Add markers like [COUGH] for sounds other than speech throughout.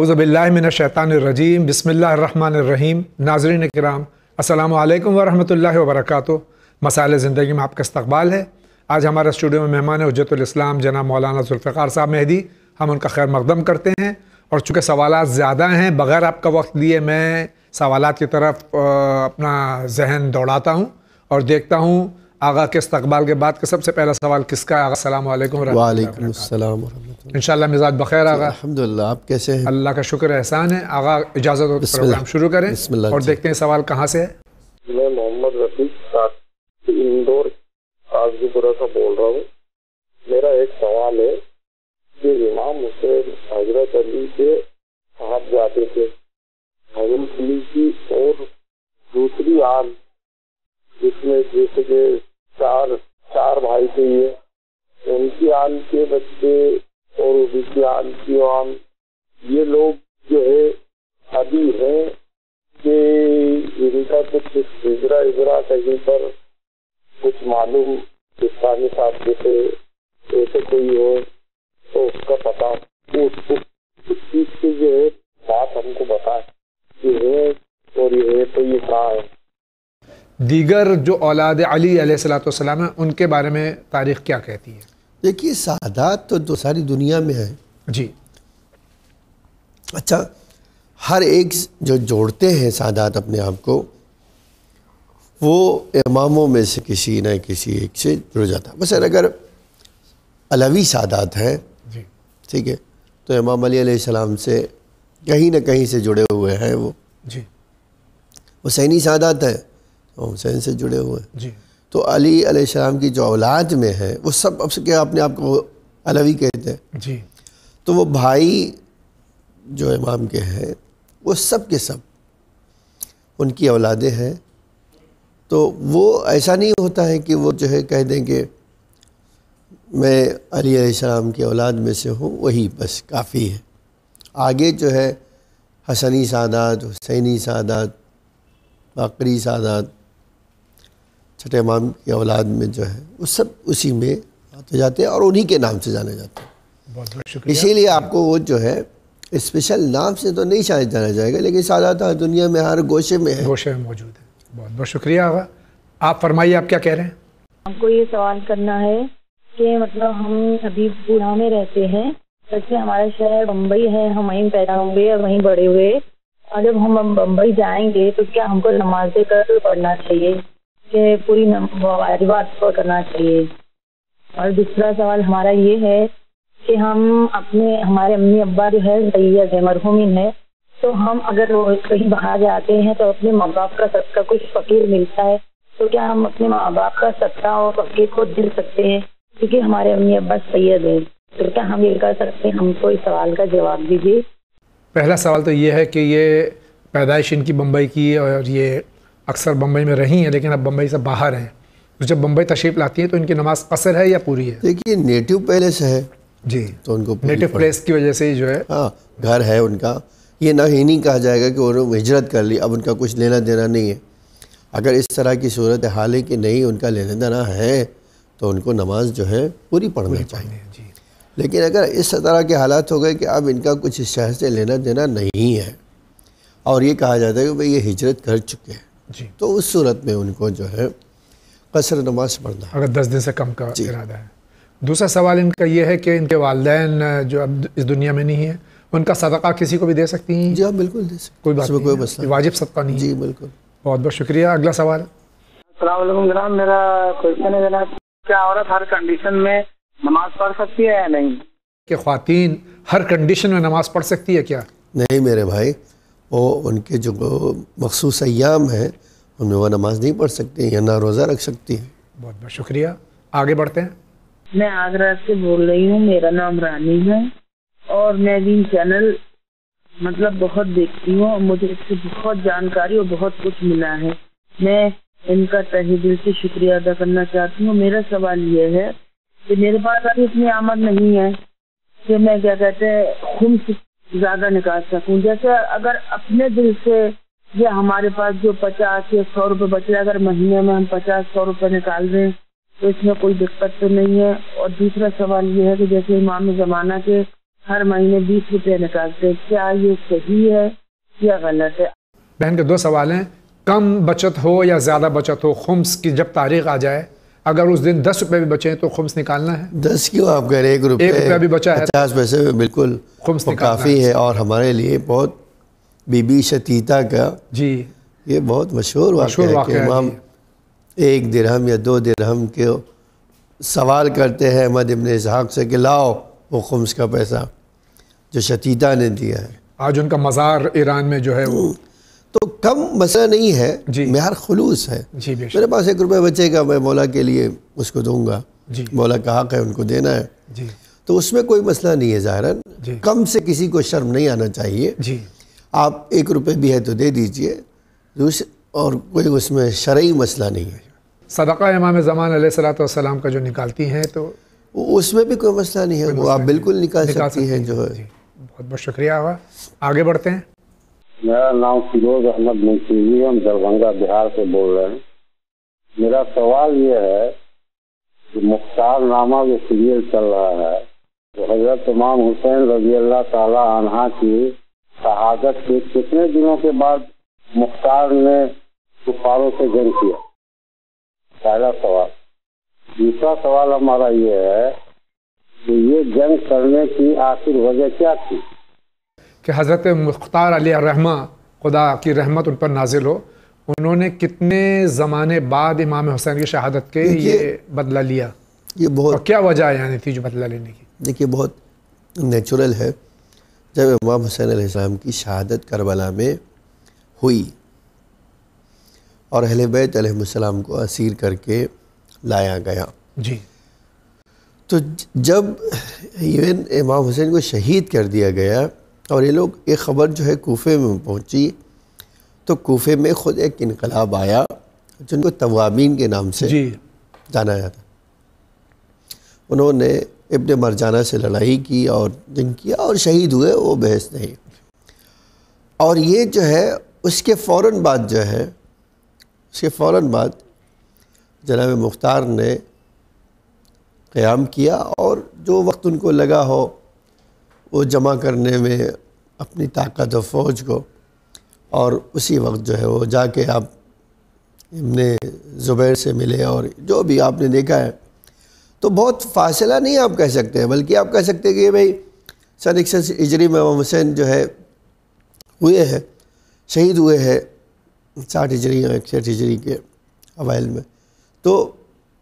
اعوذ باللہ من الشیطان الرجیم، بسم اللہ الرحمن الرحیم. ناظرین کرام، السلام علیکم ورحمت اللہ وبرکاتہ۔ مسائل زندگی میں آپ کا استقبال ہے۔ آج ہمارے اسٹوڈیو میں مہمان حجت الاسلام جناب مولانا ذوالفقار صاحب مہدی۔ ہم ان کا خیر مقدم کرتے ہیں۔ اور چونکہ سوالات زیادہ ہیں، بغیر آپ کا وقت لیے میں سوالات کی طرف اپنا ذہن دوڑاتا ہوں۔ اور دیکھتا ہوں آغا کے استقبال کے بعد کے سب سے پہلا سوال کس کا ہے؟ آغا السلام علیکم وعلیکم السلام اللہ انشاءاللہ مزاج بخیر آغا۔ الحمدللہ آپ کیسے ہیں؟ اللہ کا شکر احسان ہے۔ آغا اجازت اور پروگرام شروع کریں بسم اللہ اور جی۔ دیکھتے ہیں سوال کہاں سے ہے۔ میں محمد رفیق ساتھ اندور آغازی برا سا بول رہا ہوں۔ میرا ایک سوال ہے کہ امام حسین حضرت علی کے ہاتھ جاتے تھے۔ حضرت علی کی اور دوسری آن جس میں جیسے کہ چار چار بھائی تھے یہ ان کی آن کے بچے اور ان کی آن کی آن یہ لوگ جو ہے، ابھی ہیں کہ ان کا کچھ اجرا اجرا کہیں پر کچھ معلوم اسلامی صاحب جیسے ایسے کوئی ہو تو اس کا پتا اس چیز کی جو ہے، بات ہم کو بتائے یہ ہے اور یہ ہے تو یہ کہاں ہے۔ دیگر جو اولاد علی علیہ السلام ہیں ان کے بارے میں تاریخ کیا کہتی ہے؟ دیکھیے سعادات تو دو ساری دنیا میں ہیں۔ جی۔ اچھا ہر ایک جو جوڑتے ہیں سعادات اپنے آپ کو وہ اماموں میں سے کسی نہ کسی ایک سے جڑ جاتا۔ ہے مثلا اگر علوی سعادات ہیں جی۔ ٹھیک ہے تو امام علی علیہ السلام سے کہیں نہ کہیں سے جڑے ہوئے ہیں وہ۔ جی۔ سینی سعادات ہیں۔ اور حسین سے جڑے ہوئے ہیں۔ جی۔ تو علی علیہ السلام کی جو اولاد میں ہے وہ سب اب سے کیا اپنے آپ کو علوی کہتے ہیں۔ جی۔ تو وہ بھائی جو امام کے ہیں وہ سب کے سب ان کی اولادیں ہیں۔ تو وہ ایسا نہیں ہوتا ہے کہ وہ جو ہے کہہ دیں کہ میں علی علیہ السلام کی اولاد میں سے ہوں وہی بس کافی ہے۔ آگے جو ہے حسنی سعدات حسینی سادات باقری سادات چھٹے امام کی اولاد میں جو ہے وہ سب اسی میں آتے جاتے ہیں اور انہی کے نام سے جانے جاتے ہیں۔ بہت بہت شکریہ۔ اسی لیے آپ کو وہ جو ہے اسپیشل نام سے تو نہیں شاید جانا جائے گا لیکن سادات دنیا میں ہر گوشے میں ہے۔ گوشے میں موجود ہے۔ بہت بہت شکریہ۔ آغا آپ فرمائیے آپ کیا کہہ رہے ہیں؟ ہم کو یہ سوال کرنا ہے کہ مطلب ہم ابھی پورا میں رہتے ہیں جیسے ہمارا شہر بمبئی ہے ہم وہیں پیدا ہوں گے اور وہیں بڑے ہوئے۔ اور جب ہم بمبئی جائیں گے تو کیا ہم کو نمازے کر پڑھنا چاہیے؟ کہ پوری روایت کو کرنا چاہیے۔ اور دوسرا سوال ہمارا یہ ہے کہ ہم اپنے ہمارے امی ابا جو ہے سید ہے مرحومین ہے تو ہم اگر کہیں باہر جاتے ہیں تو اپنے ماں باپ کا صدقہ کچھ فقیر ملتا ہے۔ تو کیا ہم اپنے ماں باپ کا صدقہ اور فقیر کو دل سکتے ہیں؟ کیونکہ ہمارے امی ابا سید ہیں۔ تو کیا ہم یہ کر سکتے ہیں؟ ہم کو اس سوال کا جواب دیجیے۔ پہلا سوال تو یہ ہے کہ یہ پیدائش ان کی بمبئی کی اور یہ اکثر بمبئی میں رہی ہیں لیکن اب بمبئی سے باہر ہیں۔ جب بمبئی تشریف لاتی ہیں تو ان کی نماز قصر ہے یا پوری ہے؟ دیکھیے نیٹو پیلس ہے۔ جی۔ تو ان کو نیٹو پلیس کی وجہ سے ہی جو ہے۔ ہاں گھر ہے ان کا۔ یہ نہ ہی نہیں کہا جائے گا کہ انہوں نے ہجرت کر لی اب ان کا کچھ لینا دینا نہیں ہے۔ اگر اس طرح کی صورت حال ہے کہ نہیں ان کا لینا دینا ہے تو ان کو نماز جو ہے پوری پڑھنی چاہیے۔ جی۔ لیکن اگر اس طرح کے حالات ہو گئے کہ اب ان کا کچھ اس شہر سے لینا دینا نہیں ہے اور یہ کہا جاتا ہے کہ بھائی یہ ہجرت کر چکے ہیں۔ جی۔ تو اس صورت میں ان کو جو ہے قصر نماز پڑھنا ہے۔ اگر دس دن سے کم کا جی۔ ارادہ ہے۔ دوسرا سوال ان کا یہ ہے کہ ان کے والدین جو اب اس دنیا میں نہیں ہیں ان کا صدقہ کسی کو بھی دے سکتی ہیں؟ جی ہاں بالکل دے سکتی کوئی بات نہیں۔ کوئی مسئلہ واجب صدقہ نہیں جی بالکل۔ بہت بہت شکریہ۔ اگلا سوال۔ السلام علیکم جناب۔ میرا کوشچن ہے جناب کیا عورت ہر کنڈیشن میں نماز پڑھ سکتی ہے یا نہیں؟ کہ خواتین ہر کنڈیشن میں نماز پڑھ سکتی ہے کیا؟ نہیں میرے بھائی وہ ان کے جو مخصوص ایام ہیں ان میں وہ نماز نہیں پڑھ سکتے یا نہ روزہ رکھ سکتی ہیں۔ بہت بہت شکریہ۔ آگے بڑھتے ہیں۔ میں آگرہ سے بول رہی ہوں میرا نام رانی ہے اور میں بھی چینل مطلب بہت دیکھتی ہوں اور مجھے اس سے بہت جانکاری اور بہت کچھ ملا ہے۔ میں ان کا تہ دل سے شکریہ ادا کرنا چاہتی ہوں۔ میرا سوال یہ ہے کہ میرے پاس ابھی اتنی آمد نہیں ہے کہ میں کیا کہتے ہیں خمس زیادہ نکال سکوں۔ جیسے اگر اپنے دل سے یہ ہمارے پاس جو پچاس یا سو روپے بچے، اگر مہینے میں ہم پچاس سو روپے نکال دیں تو اس میں کوئی دقت تو نہیں ہے۔ اور دوسرا سوال یہ ہے کہ جیسے امام زمانہ کے ہر مہینے بیس روپے نکالتے ہیں، کیا یہ صحیح ہے یا غلط ہے؟ بہن کے دو سوال ہیں۔ کم بچت ہو یا زیادہ بچت ہو؟ خمس کی جب تاریخ آ جائے اگر اس دن دس روپے بھی بچے تو خمس نکالنا ہے۔ دس کیوں آپ کہہ رہے ہیں؟ ایک روپے ایک روپیہ بھی بچا ہے۔ پچاس پیسے میں بالکل خمس نکالنا کافی ہے۔ اور ہمارے لیے بہت بی بی شتیتا کا جی۔ یہ بہت مشہور واقعہ ہے کہ امام جی۔ ایک درہم یا دو درہم کے سوال کرتے ہیں احمد ابن اسحاق سے کہ لاؤ وہ خمس کا پیسہ جو شتیتا نے دیا ہے۔ آج ان کا مزار ایران میں جو ہے وہ کم مسئلہ نہیں ہے جی۔ معیار خلوص ہے۔ جی میرے پاس ایک روپے بچے گا میں مولا کے لیے اس کو دوں گا۔ جی۔ مولا کا حق ہے ان کو دینا ہے۔ جی۔ تو اس میں کوئی مسئلہ نہیں ہے ظاہراً۔ جی۔ کم سے کسی کو شرم نہیں آنا چاہیے۔ جی۔ آپ ایک روپے بھی ہے تو دے دیجیے۔ اور کوئی اس میں شرعی مسئلہ نہیں ہے۔ صدقہ امام زمان علیہ والسلام کا جو نکالتی ہیں تو اس میں بھی کوئی مسئلہ نہیں ہے۔ وہ آپ بالکل نکال سکتی ہیں جو ہے۔ جی۔ بہت بہت شکریہ آگے بڑھتے ہیں۔ میرا نام فیروز احمد منصوبی ہم دربھنگہ بہار سے بول رہے ہیں۔ میرا سوال یہ ہے کہ مختار نامہ جو سیریل چل رہا ہے، تو حضرت امام حسین رضی اللہ تعالی عنہ کی شہادت کے کتنے دنوں کے بعد مختار نے کفاروں سے جنگ کیا؟ پہلا سوال۔ دوسرا سوال ہمارا یہ ہے کہ یہ جنگ کرنے کی آخر وجہ کیا تھی؟ کہ حضرت مختار علی الرحمہ خدا کی رحمت ان پر نازل ہو انہوں نے کتنے زمانے بعد امام حسین کی شہادت کے یہ بدلہ لیا۔ یہ اور بہت کیا وجہ یعنی تھی جو بدلہ لینے کی؟ دیکھیے بہت نیچرل ہے۔ جب امام حسین علیہ السلام کی شہادت کربلا میں ہوئی اور اہل بیت علیہ السلام کو اسیر کر کے لایا گیا۔ جی۔ تو جب ایون امام حسین کو شہید کر دیا گیا اور یہ لوگ ایک خبر جو ہے کوفے میں پہنچی۔ تو کوفے میں خود ایک انقلاب آیا جن کو توابین کے نام سے جی۔ جانا جاتا۔ انہوں نے ابن مرجانہ سے لڑائی کی اور جنگ کیا اور شہید ہوئے وہ بحث نہیں۔ اور یہ جو ہے اس کے فوراً بعد جو ہے اس کے فوراً بعد جناب مختار نے قیام کیا اور جو وقت ان کو لگا ہو وہ جمع کرنے میں اپنی طاقت و فوج کو اور اسی وقت جو ہے وہ جا کے آپ ابن زبیر سے ملے اور جو بھی آپ نے دیکھا ہے، تو بہت فاصلہ نہیں آپ کہہ سکتے ہیں بلکہ آپ کہہ سکتے ہیں کہ بھائی سن اکسٹھ ہجری میں امام حسین جو ہے ہوئے ہیں، شہید ہوئے ہیں ساٹھ ہجری یا اکسٹھ ہجری کے اوائل میں۔ تو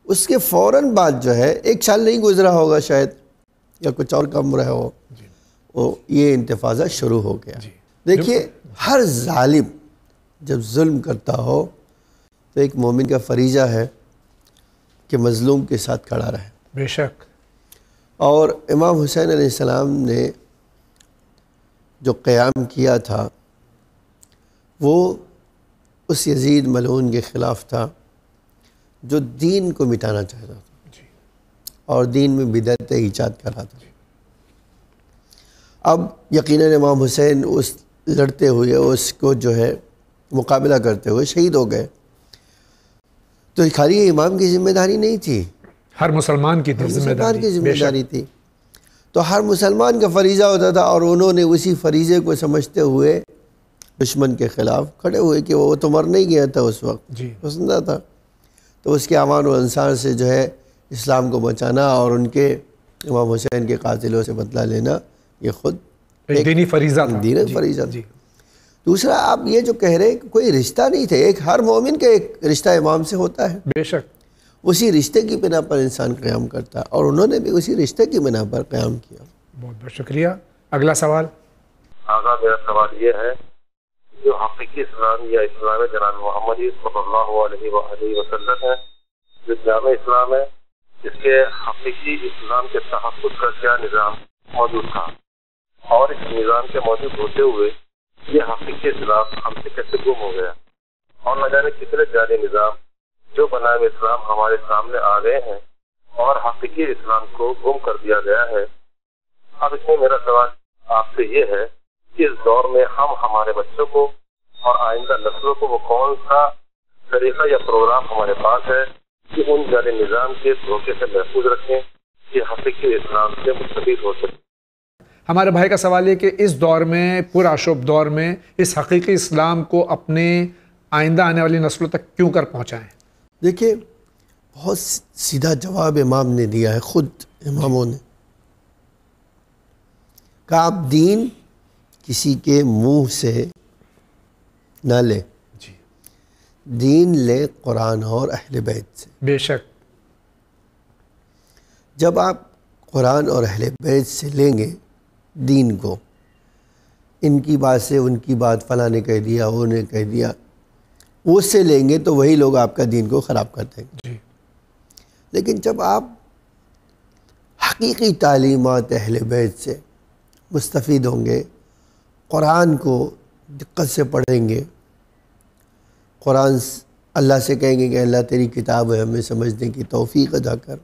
اس کے فوراً بعد جو ہے ایک سال نہیں گزرا ہوگا شاید یا کچھ اور کم رہا ہو۔ جی۔ وہ یہ انتفاضہ شروع ہو گیا۔ دیکھیے ہر ظالم جب ظلم کرتا ہو تو ایک مومن کا فریضہ ہے کہ مظلوم کے ساتھ کھڑا رہے۔ بے شک۔ اور امام حسین علیہ السلام نے جو قیام کیا تھا وہ اس یزید ملعون کے خلاف تھا جو دین کو مٹانا چاہتا تھا۔ اور دین میں بدعت ایجاد کر رہا تھا۔ اب یقیناً امام حسین اس لڑتے ہوئے اس کو جو ہے مقابلہ کرتے ہوئے شہید ہو گئے۔ تو خالی یہ امام کی ذمہ داری نہیں تھی۔ ہر مسلمان کی ذمہ داری کی ذمہ داری تھی۔ تو ہر مسلمان کا فریضہ ہوتا تھا اور انہوں نے اسی فریضے کو سمجھتے ہوئے دشمن کے خلاف کھڑے ہوئے کہ وہ تو مر نہیں گیا تھا اس وقت جی۔ پسندہ تھا۔ تو اس کے امان و انصار سے جو ہے اسلام کو بچانا اور ان کے امام حسین کے قاتلوں سے بدلہ لینا یہ خود ایک دینی فریضہ تھا۔ دین جی، فریضہ تھا۔ جی۔ دوسرا آپ یہ جو کہہ رہے ہیں کہ کوئی رشتہ نہیں تھے ایک ہر مومن کا ایک رشتہ امام سے ہوتا ہے۔ بے شک۔ اسی رشتے کی بنا پر انسان قیام کرتا ہے اور انہوں نے بھی اسی رشتے کی بنا پر قیام کیا۔ بہت بہت شکریہ۔ اگلا سوال۔ آگا میرا سوال یہ ہے جو حقیقی اسلام یا اسلام جناب محمد صلی اللہ علیہ وآلہ وسلم ہے جو جامع اسلام ہے اس کے حقیقی اسلام کے تحفظ کا کیا نظام موجود تھا؟ اور اس نظام کے موجود ہوتے ہوئے یہ حقیقی اسلام ہم سے کیسے گم ہو گیا؟ اور نہ جانے کتنے جعلی نظام جو بنائے ہوئے اسلام ہمارے سامنے آ گئے ہیں اور حقیقی اسلام کو گم کر دیا گیا ہے۔ اب اس میں میرا سوال آپ سے یہ ہے کہ اس دور میں ہم ہمارے بچوں کو اور آئندہ نسلوں کو وہ کون سا طریقہ یا پروگرام ہمارے پاس ہے کہ ان جعلی نظام کے دھوکے سے محفوظ رکھیں کہ حقیقی اسلام سے مستفید ہو سکے ہمارے بھائی کا سوال یہ کہ اس دور میں پورا شب دور میں اس حقیقی اسلام کو اپنے آئندہ آنے والی نسلوں تک کیوں کر پہنچائیں؟ دیکھیے بہت سیدھا جواب امام نے دیا ہے خود اماموں نے۔ کہا آپ دین کسی کے منہ سے نہ لیں۔ جی۔ دین لے قرآن اور اہل بیت سے۔ بے شک۔ جب آپ قرآن اور اہل بیت سے لیں گے دین کو۔ ان کی بات سے ان کی بات فلاں نے کہہ دیا وہ نے کہہ دیا۔ وہ سے لیں گے تو وہی لوگ آپ کا دین کو خراب کر دیں گے۔ جی۔ لیکن جب آپ حقیقی تعلیمات اہل بیت سے مستفید ہوں گے قرآن کو دقت سے پڑھیں گے قرآن اللہ سے کہیں گے کہ اللہ تیری کتاب ہے ہمیں سمجھنے کی توفیق ادا کر۔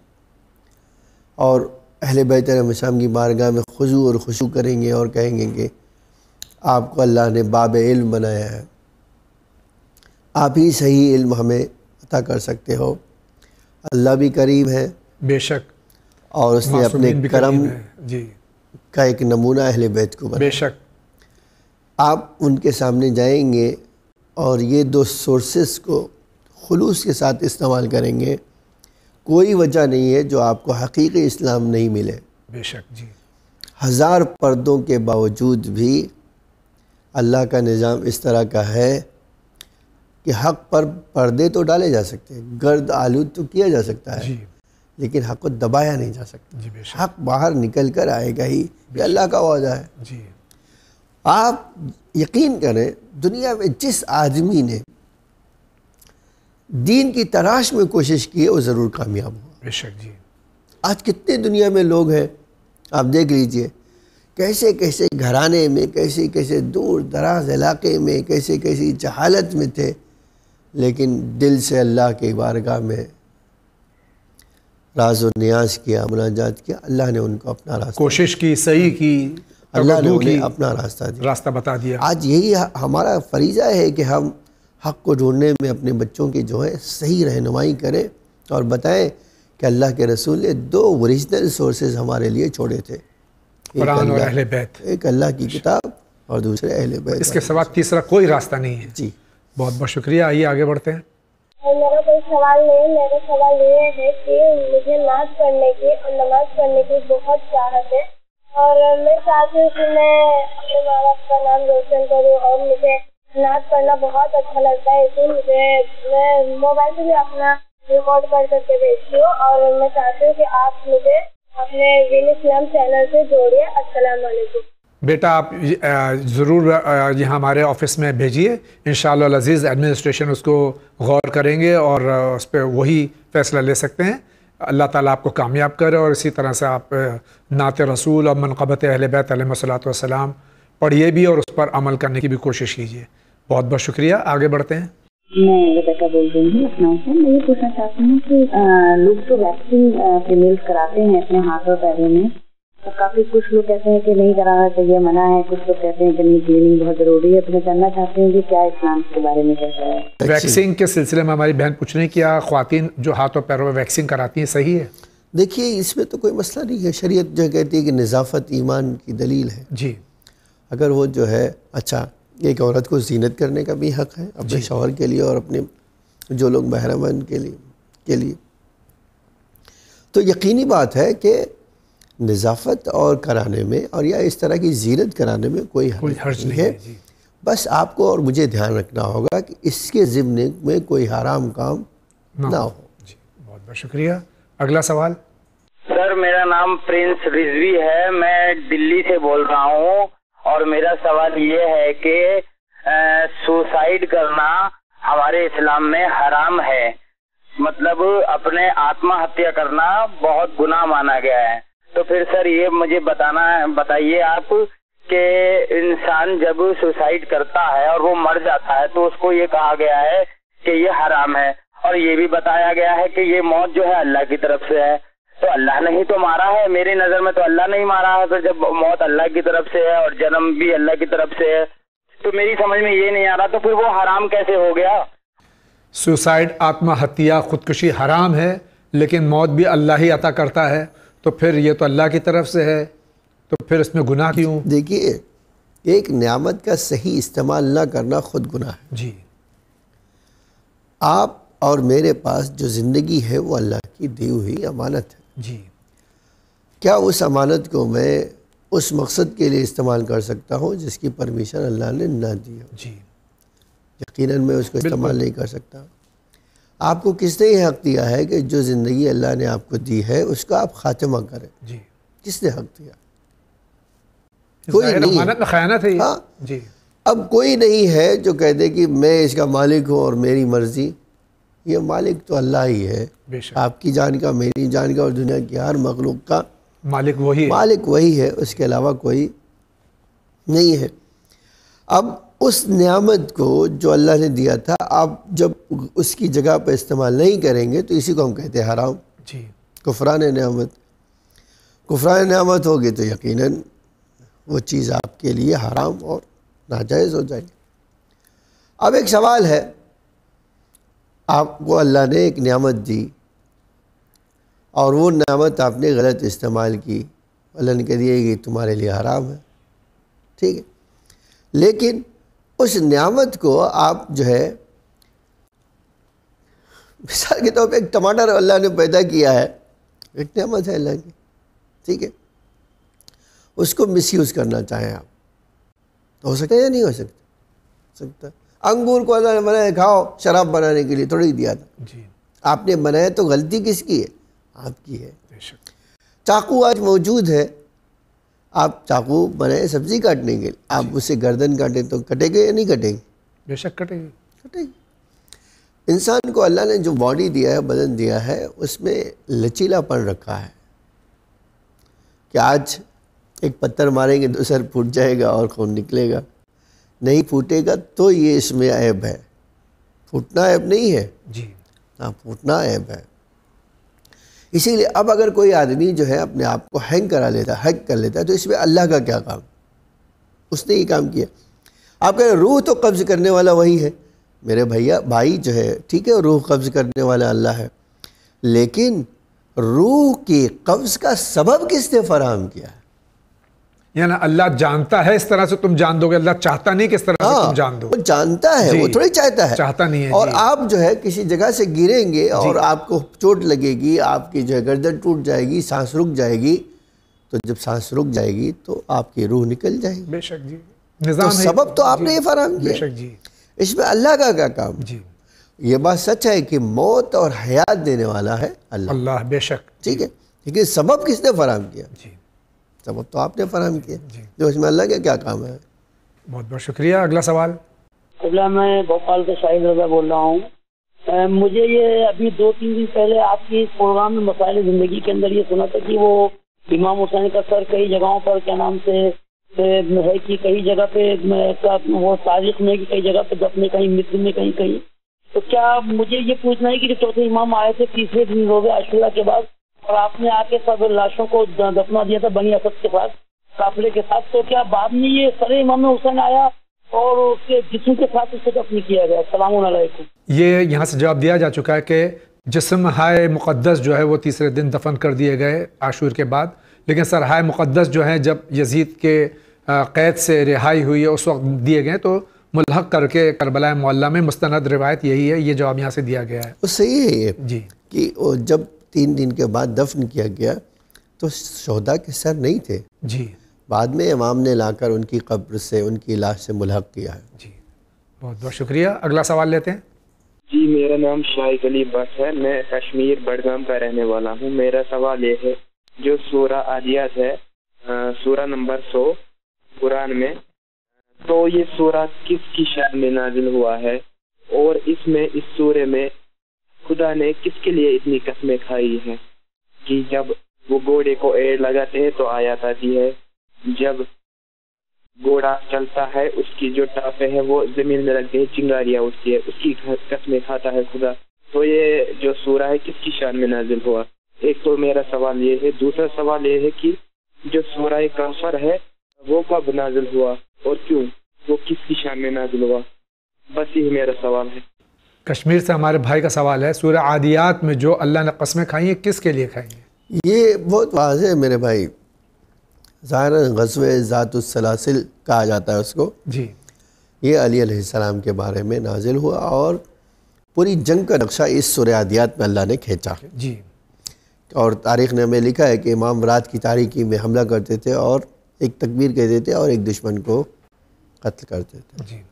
اور اہل بیت علیہ السلام کی بارگاہ میں خضوع اور خشوع کریں گے اور کہیں گے کہ آپ کو اللہ نے باب علم بنایا ہے۔ آپ ہی صحیح علم ہمیں عطا کر سکتے ہو۔ اللہ بھی قریب ہے۔ بے شک۔ اور اس نے اپنے کرم۔ جی۔ کا ایک نمونہ اہل بیت کو بے بنا شک۔ آپ ان کے سامنے جائیں گے اور یہ دو سورسز کو خلوص کے ساتھ استعمال کریں گے۔ کوئی وجہ نہیں ہے جو آپ کو حقیقی اسلام نہیں ملے۔ بے شک جی۔ ہزار پردوں کے باوجود بھی اللہ کا نظام اس طرح کا ہے کہ حق پر پردے تو ڈالے جا سکتے ہیں گرد آلود تو کیا جا سکتا ہے جی۔ لیکن حق کو دبایا نہیں جا سکتا۔ جی بے شک۔ حق باہر نکل کر آئے گا ہی یہ اللہ کا وعدہ ہے۔ جی۔ آپ یقین کریں دنیا میں جس آدمی نے دین کی تراش میں کوشش کی ہے وہ ضرور کامیاب ہوا۔ بے شک جی۔ آج کتنے دنیا میں لوگ ہیں آپ دیکھ لیجیے کیسے کیسے گھرانے میں کیسے کیسے دور دراز علاقے میں کیسے کیسی جہالت میں تھے لیکن دل سے اللہ کی بارگاہ میں راز و نیاز کیا مناجات کیا اللہ نے ان کو اپنا راستہ کوشش کی صحیح کی اللہ نے انہیں اپنا راستہ دیا۔ راستہ بتا دیا۔ آج یہی ہمارا فریضہ ہے کہ ہم حق کو ڈھونڈنے میں اپنے بچوں کی جو ہے صحیح رہنمائی کریں اور بتائیں کہ اللہ کے رسول نے دو اوریجنل سورسز ہمارے لیے چھوڑے تھے۔ ایک قرآن اور اللہ- اہل بیت۔ ایک اللہ کی کتاب اور دوسرے اہل بیت۔ اس کے سوا تیسرا کوئی راستہ نہیں ہے۔ جی۔ بہت بہت شکریہ۔ آئیے آگے بڑھتے ہیں۔ میرا کوئی سوال نہیں میرا سوال یہ ہے کہ مجھے نعت پڑھنے کی اور نماز پڑھنے کی بہت چاہت ہے اور میں چاہتی ہوں کہ میں اپنے ماں باپ کا نام روشن کروں اور مجھے نعت پڑھنا بہت اچھا لگتا ہے اس مجھے میں موبائل سے بھی اپنا ریکارڈ کر کر کے بھیجتی ہوں اور میں چاہتی ہوں کہ آپ مجھے اپنے وین اسلام چینل سے جوڑیے۔ السلام علیکم۔ بیٹا، آپ ضرور یہاں ہمارے آفس میں بھیجیے۔ انشاءاللہ العزیز ایڈمنسٹریشن اس کو غور کریں گے اور اس پہ وہی فیصلہ لے سکتے ہیں۔ اللہ تعالیٰ آپ کو کامیاب کرے اور اسی طرح سے آپ نعت رسول اور منقبت اہل بیت علیہ الصلاۃ والسلام پڑھیے بھی اور اس پر عمل کرنے کی بھی کوشش کیجیے۔ بہت بہت شکریہ۔ آگے بڑھتے ہیں۔ میں بول رہی ہوں اپنا سے۔ میں یہ پوچھنا چاہتی ہوں کہ لوگ تو ویکسین کراتے ہیں اپنے ہاتھ اور پیروں میں۔ تو کافی کچھ لوگ کہتے ہیں کہ نہیں کرانا چاہیے منع ہے۔ کچھ لوگ کہتے ہیں کہ نہیں کلیننگ بہت ضروری ہے۔ تو میں جاننا چاہتی ہوں کہ کیا اسلام کے بارے میں کہتا ہے۔ ویکسین کے سلسلے میں ہماری بہن پوچھ رہی ہیں کیا خواتین جو ہاتھ اور پیروں میں ویکسین کراتی ہیں صحیح ہے؟ دیکھیے اس میں تو کوئی مسئلہ نہیں ہے۔ شریعت جو کہتی ہے کہ نظافت ایمان کی دلیل ہے۔ جی۔ اگر وہ جو ہے اچھا ایک عورت کو زینت کرنے کا بھی حق ہے اپنے شوہر کے لیے اور اپنے جو لوگ محرم ہیں ان کے لیے کے لیے۔ تو یقینی بات ہے کہ نظافت اور کرانے میں اور یا اس طرح کی زینت کرانے میں کوئی کوئی حرج نہیں ہے جی۔ بس آپ کو اور مجھے دھیان رکھنا ہوگا کہ اس کے ضمن میں کوئی حرام کام نہ ہو۔ جی بہت بہت شکریہ۔ اگلا سوال۔ سر میرا نام پرنس رضوی ہے۔ میں دلی سے بول رہا ہوں۔ اور میرا سوال یہ ہے کہ سوسائڈ کرنا ہمارے اسلام میں حرام ہے۔ مطلب اپنے آتما ہتیا کرنا بہت گناہ مانا گیا ہے۔ تو پھر سر یہ مجھے بتانا بتائیے آپ کہ انسان جب سوسائڈ کرتا ہے اور وہ مر جاتا ہے تو اس کو یہ کہا گیا ہے کہ یہ حرام ہے۔ اور یہ بھی بتایا گیا ہے کہ یہ موت جو ہے اللہ کی طرف سے ہے۔ تو اللہ نے ہی تو مارا ہے میری نظر میں تو اللہ نے ہی مارا ہے۔ پھر جب موت اللہ کی طرف سے ہے اور جنم بھی اللہ کی طرف سے ہے تو میری سمجھ میں یہ نہیں آ رہا تو پھر وہ حرام کیسے ہو گیا؟ سوسائڈ آتما ہتیا خودکشی حرام ہے لیکن موت بھی اللہ ہی عطا کرتا ہے۔ تو پھر یہ تو اللہ کی طرف سے ہے۔ تو پھر اس میں گناہ کیوں؟ دیکھیے ایک نعمت کا صحیح استعمال نہ کرنا خود گناہ ہے۔ جی۔ آپ اور میرے پاس جو زندگی ہے وہ اللہ کی دی ہوئی امانت ہے۔ جی۔ کیا اس امانت کو میں اس مقصد کے لیے استعمال کر سکتا ہوں جس کی پرمیشن اللہ نے نہ دی ہو؟ جی۔ یقیناً میں اس کو استعمال نہیں کر سکتا۔ آپ کو کس نے یہ حق دیا ہے کہ جو زندگی اللہ نے آپ کو دی ہے اس کا آپ خاتمہ کریں؟ جی۔ کس نے حق دیا؟ کوئی نہیں۔ ہاں۔ جی۔ اب کوئی نہیں ہے جو کہہ دے کہ میں اس کا مالک ہوں اور میری مرضی۔ یہ مالک تو اللہ ہی ہے۔ آپ کی جان کا میری جان کا اور دنیا کی ہر مخلوق کا مالک وہی ہے۔ مالک وہی ہے اس کے علاوہ کوئی نہیں ہے۔ اب اس نعمت کو جو اللہ نے دیا تھا آپ جب اس کی جگہ پہ استعمال نہیں کریں گے تو اسی کو ہم کہتے ہیں حرام۔ جی۔ کفران نعمت۔ کفران نعمت ہوگی تو یقیناً وہ چیز آپ کے لیے حرام اور ناجائز ہو جائے گی۔ اب ایک سوال ہے۔ آپ کو اللہ نے ایک نعمت دی اور وہ نعمت آپ نے غلط استعمال کی۔ اللہ نے کہہ دیا کہ تمہارے لیے حرام ہے۔ ٹھیک ہے۔ لیکن اس نعمت کو آپ جو ہے، مثال کے طور پہ ایک ٹماٹر اللہ نے پیدا کیا ہے، ایک نعمت ہے اللہ کی۔ ٹھیک ہے۔ اس کو مس یوز کرنا چاہیں آپ۔ تو ہو سکتا ہے یا نہیں ہو سکتا؟ سکتا انگور کو اللہ نے بنایا کھاؤ شراب بنانے کے لیے تھوڑی دیا تھا۔ جی۔ آپ نے بنایا تو غلطی کس کی ہے؟ آپ کی ہے۔ بے شک۔ چاقو آج موجود ہے۔ آپ چاقو بنائے سبزی کاٹنے کے لیے۔ آپ اسے گردن کاٹیں تو کٹے گے یا نہیں کٹے گی بے شک کٹے گی کٹے گی انسان کو اللہ نے جو باڈی دیا ہے بدن دیا ہے اس میں لچیلا پن رکھا ہے۔ کہ آج ایک پتھر ماریں گے تو سر پھوٹ جائے گا اور خون نکلے گا۔ نہیں پھوٹے گا تو یہ اس میں عیب ہے۔ پھوٹنا عیب نہیں ہے۔ جی۔ ہاں پھوٹنا عیب ہے۔ اسی لیے اب اگر کوئی آدمی جو ہے اپنے آپ کو ہینگ کرا لیتا ہے ہیک کر لیتا ہے تو اس میں اللہ کا کیا کام؟ اس نے یہ کام کیا۔ آپ کہہ رہے ہیں روح تو قبض کرنے والا وہی ہے۔ میرے بھیا بھائی جو ہے ٹھیک ہے روح قبض کرنے والا اللہ ہے لیکن روح کی قبض کا سبب کس نے فراہم کیا؟ ہے یعنی اللہ جانتا ہے اس طرح سے تم جان دو گے اللہ چاہتا نہیں کہ اس طرح سے تم جان دو۔ وہ جانتا ہے جی۔ وہ تھوڑی چاہتا ہے۔ چاہتا نہیں ہے، اور جی۔ آپ جو ہے کسی جگہ سے گریں گے اور آپ کو چوٹ لگے گی آپ کی جو ہے گردن ٹوٹ جائے گی سانس رک جائے گی تو جب سانس رک جائے گی تو آپ کی روح نکل جائے گی۔ بے شک جی۔ نظام سبب تو آپ نے یہ فراہم بے کیا شک جی۔ اس میں اللہ کا کیا کام؟ جی۔ یہ بات سچ ہے کہ موت اور حیات دینے والا ہے اللہ۔ اللہ بے شک۔ ٹھیک ہے؟ لیکن سبب کس نے فراہم کیا؟ جی۔ سبب تو آپ نے فراہم کیا۔ جی۔ جو اس میں اللہ کا کیا کام ہے؟ بہت بہت شکریہ۔ اگلا سوال۔ اگلا میں بھوپال سے شاہد رضا بول رہا ہوں۔ مجھے یہ ابھی دو تین دن پہلے آپ کی اس پروگرام میں مسائل زندگی کے اندر یہ سنا تھا کہ وہ امام حسین کا سر کئی جگہوں پر کیا نام سے ہے کہ کئی جگہ پہ وہ تاریخ میں کہ کئی جگہ پہ دفنے کہیں مصر میں کہیں کہیں۔ تو کیا مجھے یہ پوچھنا ہے کہ جو چوتھے امام آئے تھے تیسرے دن روزے عاشورہ کے بعد اور آپ نے آ کے سب لاشوں کو دفنا دیا تھا بنی اسد کے ساتھ قافلے کے ساتھ۔ تو کیا بعد میں یہ سر امام حسین آیا اور اس کے جسم کے ساتھ اس کو دفن کیا گیا؟ السلام علیکم۔ یہ یہاں سے جواب دیا جا چکا ہے کہ جسم ہائے مقدس جو ہے وہ تیسرے دن دفن کر دیے گئے عاشور کے بعد۔ لیکن سر ہائے مقدس جو ہیں جب یزید کے قید سے رہائی ہوئی ہے اس وقت دیے گئے تو ملحق کر کے کربلا معلّہ میں مستند روایت یہی ہے یہ جواب یہاں سے دیا گیا ہے۔ وہ صحیح ہے یہ جی۔ کہ جب تین دن کے بعد دفن کیا گیا تو شہدا کے سر نہیں تھے۔ جی۔ بعد میں امام نے لا کر ان کی قبر سے ان کی لاش سے ملحق کیا ہے۔ جی۔ بہت بہت شکریہ۔ اگلا سوال لیتے ہیں۔ جی میرا نام شاہد علی بٹ ہے۔ میں کشمیر بڑگام کا رہنے والا ہوں۔ میرا سوال یہ ہے جو سورہ عادیات ہے سورہ نمبر سو قرآن میں تو یہ سورہ کس کی شان میں نازل ہوا ہے؟ اور اس میں اس سورے میں خدا نے کس کے لیے اتنی قسمیں کھائی ہیں؟ کہ جب وہ گھوڑے کو ایڑ لگاتے ہیں تو آیات آتی ہے، جب گھوڑا چلتا ہے، اس کی جو ٹافے ہیں وہ زمین میں رکھتے ہیں، چنگاریاں اٹھتی ہے اس کی قسمیں کھاتا ہے خدا۔ تو یہ جو سورہ ہے، کس کی شان میں نازل ہوا؟ ایک تو میرا سوال یہ ہے، دوسرا سوال یہ ہے کہ جو سورہ کافر ہے، وہ کب نازل ہوا اور کیوں؟ وہ کس کی شان میں نازل ہوا؟ بس یہی میرا سوال ہے۔ کشمیر سے ہمارے بھائی کا سوال ہے سورہ عادیات میں جو اللہ نے قسمیں کھائی ہیں کس کے لیے کھائی ہیں یہ بہت واضح ہے میرے بھائی۔ ظاہر غزو ذات السلاسل کہا جاتا ہے اس کو۔ جی۔ یہ علی علیہ السلام کے بارے میں نازل ہوا اور پوری جنگ کا نقشہ اس سوریادیات میں اللہ نے کھینچا۔ جی۔ اور تاریخ نے ہمیں لکھا ہے کہ امام رات کی تاریخی میں حملہ کرتے تھے اور ایک تکبیر کہتے تھے اور ایک دشمن کو قتل کرتے تھے۔ جی۔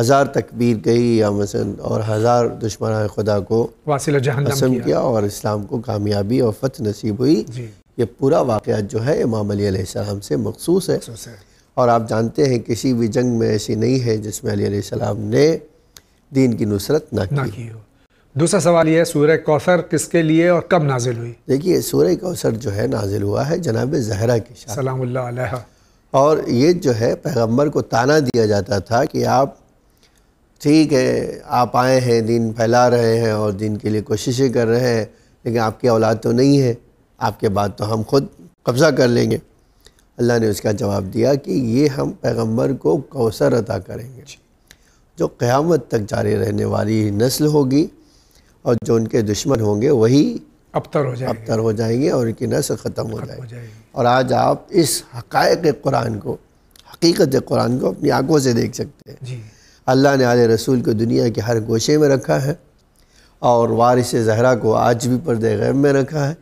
ہزار تکبیر کہی یا مثلا اور ہزار دشمن خدا کو واصل جہنم قسم کیا۔ کیا اور اسلام کو کامیابی اور فتح نصیب ہوئی۔ جی۔ یہ پورا واقعہ جو ہے امام علی علیہ السلام سے مخصوص ہے۔ اور آپ جانتے ہیں کسی بھی جنگ میں ایسی نہیں ہے جس میں علی علیہ السلام نے دین کی نصرت نہ کی۔ کی ہو۔ دوسرا سوال یہ ہے سورہ کوثر کس کے لیے اور کب نازل ہوئی؟ دیکھیے سورہ کوثر جو ہے نازل ہوا ہے جناب زہرا کی شان سلام اللہ علیہ۔ اور یہ جو ہے پیغمبر کو تانا دیا جاتا تھا کہ آپ ٹھیک ہے آپ آئے ہیں دین پھیلا رہے ہیں اور دین کے لیے کوششیں کر رہے ہیں لیکن آپ کی اولاد تو نہیں ہے۔ آپ کے بعد تو ہم خود قبضہ کر لیں گے۔ اللہ نے اس کا جواب دیا کہ یہ ہم پیغمبر کو کوثر عطا کریں گے۔ جو قیامت تک جاری رہنے والی نسل ہوگی اور جو ان کے دشمن ہوں گے وہی ابتر ہو جائے گا ابتر ہو جائیں گے اور ان کی نسل ختم ہو جائے ہو گی۔ جائے گی۔ اور آج آپ اس حقائق قرآن کو حقیقت قرآن کو اپنی آنکھوں سے دیکھ سکتے ہیں۔ جی۔ اللہ نے علیہ رسول کو دنیا کے ہر گوشے میں رکھا ہے اور وارث زہرا کو آج بھی پردے غیب میں رکھا ہے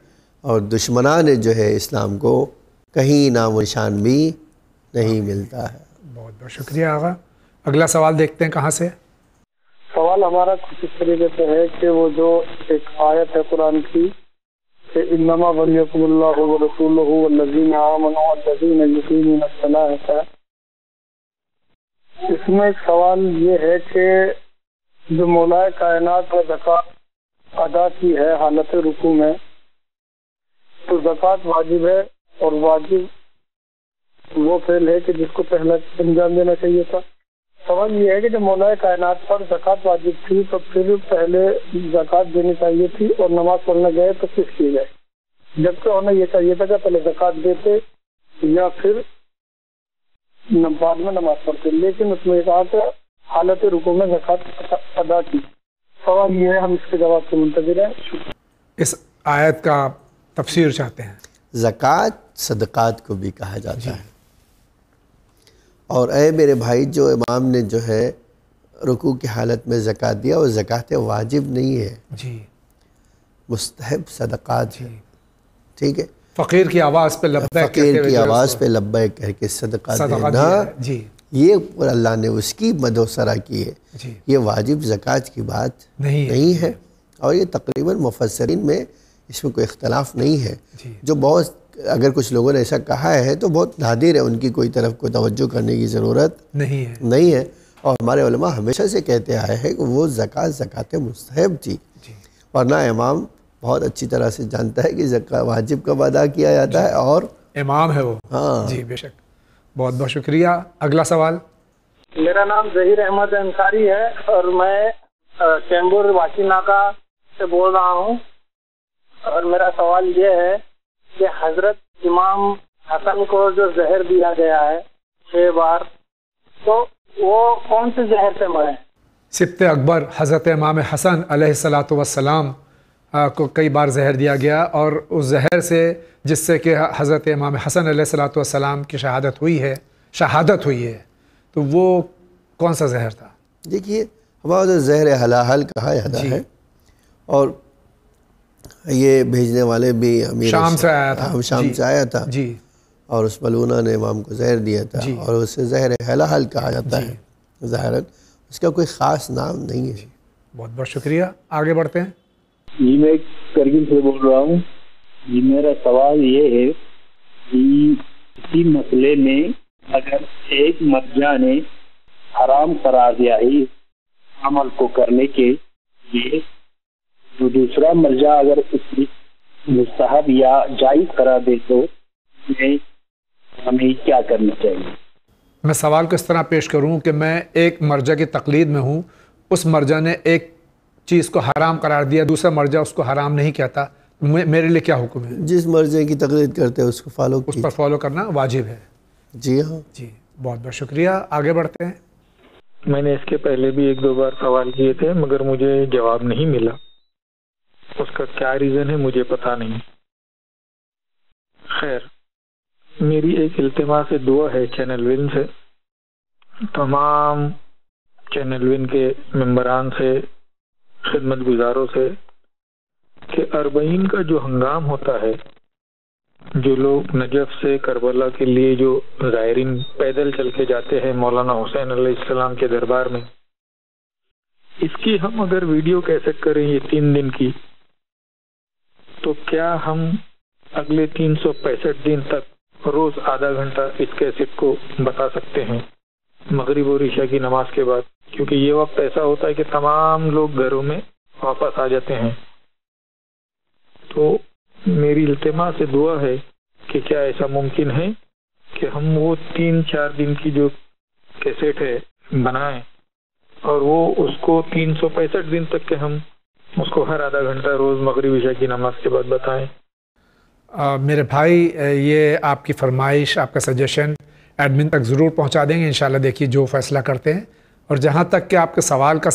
اور دشمنان جو ہے اسلام کو کہیں نام و نشان بھی نہیں ملتا ہے۔ بہت بہت شکریہ آغا۔ اگلا سوال دیکھتے ہیں کہاں سے؟ سوال ہمارا کچھ اس طریقے سے ہے کہ وہ جو ایک آیت ہے قرآن کی کہ انما ولیکم اللہ و رسولہ والذین آمنوا والذین یقیمون الصلاۃ اس میں سوال یہ ہے کہ جو مولا کائنات و زکوٰۃ ادا کی ہے حالت رکوع میں، تو زکوٰۃ واجب ہے اور واجب وہ فعل ہے کہ جس کو پہلا انجام دینا چاہیے تھا۔ سوال یہ ہے کہ جب مولا کائنات پر زکوٰۃ واجب تھی، تو پھر پہلے زکوٰۃ دینی چاہیے تھی اور نماز پڑھنے گئے تو کس کی گئے؟ جبکہ ہونا یہ چاہیے تھا کہ پہلے زکوٰۃ دیتے یا پھر بعد میں نماز پڑھتے لیکن اس میں کہ حالت رکو میں زکوٰۃ ادا کی۔ سوال یہ ہے ہم اس کے جواب سے منتظر ہیں۔ اس آیت کا تفسیر چاہتے ہیں؟ زکوٰۃ صدقات کو بھی کہا جاتا ہے۔ اور اے میرے بھائی جو امام نے جو ہے رکوع کی حالت میں زکوٰۃ دیا وہ زکوٰۃ واجب نہیں ہے۔ جی۔ مستحب صدقات ہے۔ ٹھیک ہے؟ فقیر کی آواز پہ لبیک کہتے فقیر کی آواز پہ لبیک کہہ کے صدقہ دینا۔ جی۔ یہ پر اللہ نے اس کی مد و سرا کی ہے۔ جی۔ یہ واجب زکوٰۃ کی بات نہیں ہے۔ نہیں ہے۔ اور یہ تقریباً مفسرین میں اس میں کوئی اختلاف نہیں ہے۔ جی۔ جو بہت اگر کچھ لوگوں نے ایسا کہا ہے تو بہت نادر ہے ان کی کوئی طرف کو توجہ کرنے کی ضرورت نہیں ہے۔ نہیں ہے۔ اور ہمارے علماء ہمیشہ سے کہتے آئے ہیں کہ وہ زکوٰۃ زکوٰۃ مستحب تھی۔ جی۔ ورنہ امام بہت اچھی طرح سے جانتا ہے کہ زکوٰۃ واجب کب ادا کیا جاتا ہے اور امام ہے وہ. ہاں۔ جی بے شک. بہت بہت شکریہ. اگلا سوال. میرا نام ظہیر احمد انصاری ہے اور میں چیمبور واسی ناکا سے بول رہا ہوں۔ اور میرا سوال یہ ہے کہ حضرت امام حسن کو جو زہر دیا گیا ہے چھ بار تو وہ کون سے زہر سے مرے؟ سبت اکبر حضرت امام حسن علیہ السلاۃ وسلام کو کئی بار زہر دیا گیا اور اس زہر سے جس سے کہ حضرت امام حسن علیہ السلاۃ والسلام کی شہادت ہوئی ہے شہادت ہوئی ہے تو وہ کون سا زہر تھا؟ دیکھیے ہمارا زہر حلاحل کہا جاتا جی۔ ہے اور یہ بھیجنے والے بھی امیر شام سے آیا تھا۔ ہم شام جی۔ سے آیا تھا۔ جی۔ اور اس ملونہ نے امام کو زہر دیا تھا جی۔ اور اسے زہر حلاحل کہا جاتا۔ ہے ظاہراً اس کا کوئی خاص نام نہیں ہے۔ بہت بہت شکریہ۔ آگے بڑھتے ہیں۔ جی میں کرگل سے بول رہا ہوں۔ جی میرا سوال یہ ہے کہ اسی مسئلے میں اگر ایک مرجع نے حرام قرار دیا ہے عمل کو کرنے کے لیے، تو دوسرا مرجع اگر اس کی مستحب یا جائز قرار دے تو ہمیں کیا کرنا چاہیے؟ میں سوال کو اس طرح پیش کروں کہ میں ایک مرجع کی تقلید میں ہوں، اس مرجع نے ایک چیز کو حرام قرار دیا دوسرا مرجع اس کو حرام نہیں کہتا۔ میرے لیے کیا حکم ہے؟ جس مرضے کی تقلید کرتے ہیں اس کو فالو اس پر فالو کرنا واجب ہے۔ جی ہاں۔ جی بہت بہت شکریہ۔ آگے بڑھتے ہیں۔ میں نے اس کے پہلے بھی ایک دو بار سوال کیے تھے مگر مجھے جواب نہیں ملا۔ اس کا کیا ریزن ہے مجھے پتا نہیں۔ خیر میری ایک التماس سے دعا ہے چینل ون سے۔ تمام چینل ون کے ممبران سے خدمت گزاروں سے کہ اربعین کا جو ہنگام ہوتا ہے، جو لوگ نجف سے کربلا کے لیے جو زائرین پیدل چل کے جاتے ہیں مولانا حسین علیہ السلام کے دربار میں، اس کی ہم اگر ویڈیو کیسٹ کریں یہ تین دن کی، تو کیا ہم اگلے تین سو پینسٹھ دن تک روز آدھا گھنٹہ اس کیسٹ کو بتا سکتے ہیں؟ مغرب اور عشاء کی نماز کے بعد کیونکہ یہ وقت ایسا ہوتا ہے کہ تمام لوگ گھروں میں واپس آ جاتے ہیں۔ تو میری التما سے دعا ہے کہ کیا ایسا ممکن ہے کہ ہم وہ تین چار دن کی جو کیسٹ ہے بنائیں اور وہ اس کو تین سو پینسٹھ دن تک کے ہم اس کو ہر آدھا گھنٹہ روز مغرب عشاء کی نماز کے بعد بتائیں۔ آ, میرے بھائی یہ آپ کی فرمائش آپ کا سجیشن ایڈمن تک ضرور پہنچا دیں گے، انشاءاللہ دیکھیے جو فیصلہ کرتے ہیں۔ اور جہاں تک کہ آپ کے سوال کا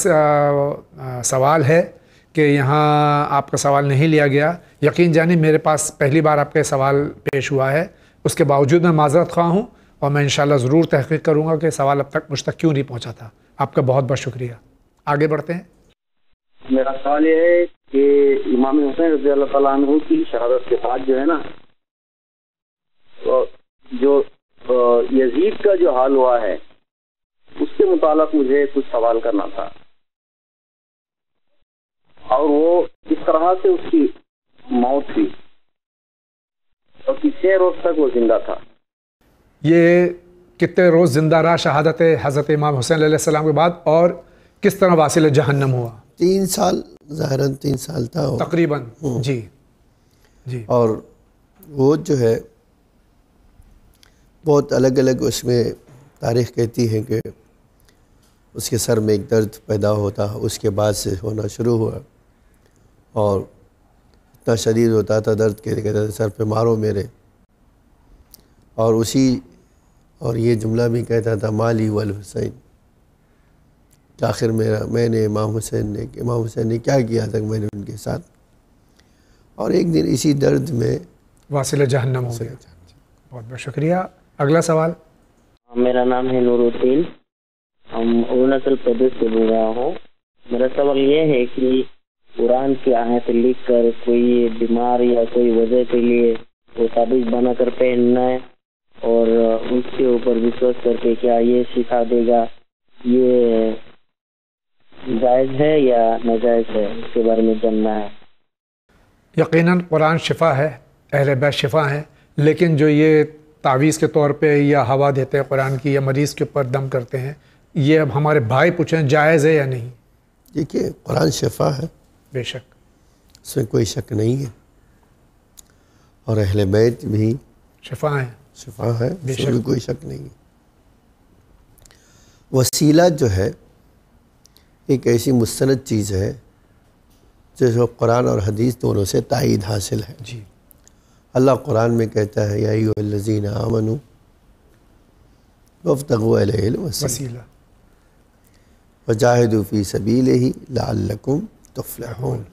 سوال ہے کہ یہاں آپ کا سوال نہیں لیا گیا، یقین جانے میرے پاس پہلی بار آپ کا سوال پیش ہوا ہے۔ اس کے باوجود میں معذرت خواہ ہوں اور میں انشاءاللہ ضرور تحقیق کروں گا کہ سوال اب تک مجھ تک کیوں نہیں پہنچا تھا۔ آپ کا بہت بہت شکریہ۔ آگے بڑھتے ہیں۔ میرا سوال یہ ہے کہ امام حسین رضی اللہ تعالیٰ عنہ کی شہادت کے بعد جو ہے نا جو یزید کا جو حال ہوا ہے اس کے متعلق مجھے کچھ سوال کرنا تھا۔ اور وہ کس طرح سے اس کی موت تھی اور کتنے روز تک وہ زندہ تھا۔ یہ کتنے روز زندہ رہا شہادت حضرت امام حسین علیہ السلام کے بعد؟ اور کس طرح واصل جہنم ہوا؟ تین سال ظاہراً تین سال تھا۔ تقریباً جی۔ جی۔ اور وہ جو ہے بہت الگ الگ اس میں تاریخ کہتی ہے کہ اس کے سر میں ایک درد پیدا ہوتا اس کے بعد سے ہونا شروع ہوا اور اتنا شدید ہوتا تھا درد کہ کہتا تھا سر پہ مارو میرے۔ اور اسی اور یہ جملہ بھی کہتا تھا مالی والحسین۔ آخر میرا میں نے امام حسین نے امام حسین نے کیا کیا تھا میں نے ان کے ساتھ؟ اور ایک دن اسی درد میں واصل جہنم ہو گیا۔ بہت بہت شکریہ۔ اگلا سوال؟ میرا نام ہے نور الدین. ہم اروناچل پردیش سے بول رہا ہوں. میرا سوال یہ ہے کہ قرآن کی آیت لکھ کر کوئی بیمار یا کوئی وجہ کے لیے وہ تعبیذ بنا کر پہننا ہے اور اس کے اوپر وشواس کر کے کیا یہ سکھا دے گا یہ جائز ہے یا ناجائز ہے؟ اس کے بارے میں جاننا ہے۔ یقیناً قرآن شفا ہے اہل بیت شفا ہیں لیکن جو یہ تعویذ کے طور پہ یا ہوا دیتے ہیں قرآن کی یا مریض کے اوپر دم کرتے ہیں یہ اب ہمارے بھائی پوچھیں جائز ہے یا نہیں؟ دیکھیے قرآن شفا ہے۔ بے شک۔ اس میں کوئی شک نہیں ہے۔ اور اہل بیت بھی شفا ہیں۔ شفا ہے اس میں بھی کوئی شک نہیں ہے۔ وسیلہ جو ہے ایک ایسی مستند چیز ہے جو قرآن اور حدیث دونوں سے تائید حاصل ہے۔ جی۔ اللہ قرآن میں کہتا ہے یا ایو الذین آمنوا وفتغوا علیہ الوسیلہ۔ وجاہدوا فی سبیلہ لعلکم تفلحون۔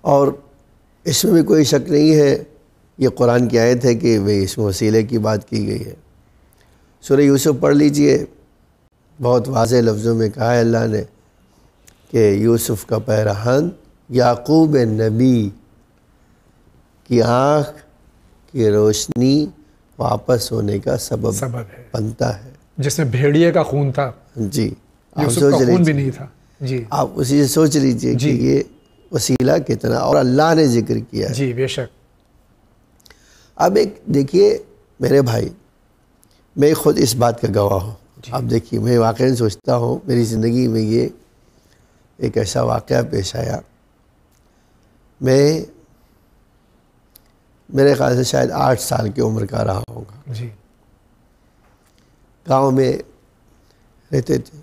اور اس میں بھی کوئی شک نہیں ہے یہ قرآن کی آیت ہے کہ وہ اس میں وسیلے کی بات کی گئی ہے۔ سورہ یوسف پڑھ لیجیے۔ بہت واضح لفظوں میں کہا ہے اللہ نے کہ یوسف کا پیرہن یعقوب نبی۔ کی آنکھ کی روشنی واپس ہونے کا سبب, سبب ہے۔ بنتا ہے۔ جس میں بھیڑیے کا خون تھا۔ جی یوسف کا خون بھی نہیں تھا۔ جی۔ آپ اسی سے سوچ لیجیے کہ یہ وسیلہ کتنا اور اللہ نے ذکر کیا ہے۔ جی بے شک۔ اب ایک دیکھیے میرے بھائی میں خود اس بات کا گواہ ہوں۔ اب دیکھیے میں واقعی سوچتا ہوں میری زندگی میں یہ ایک ایسا واقعہ پیش آیا۔ میں میرے خیال سے شاید آٹھ سال کی عمر کا رہا ہوگا۔ جی۔ گاؤں میں رہتے تھے۔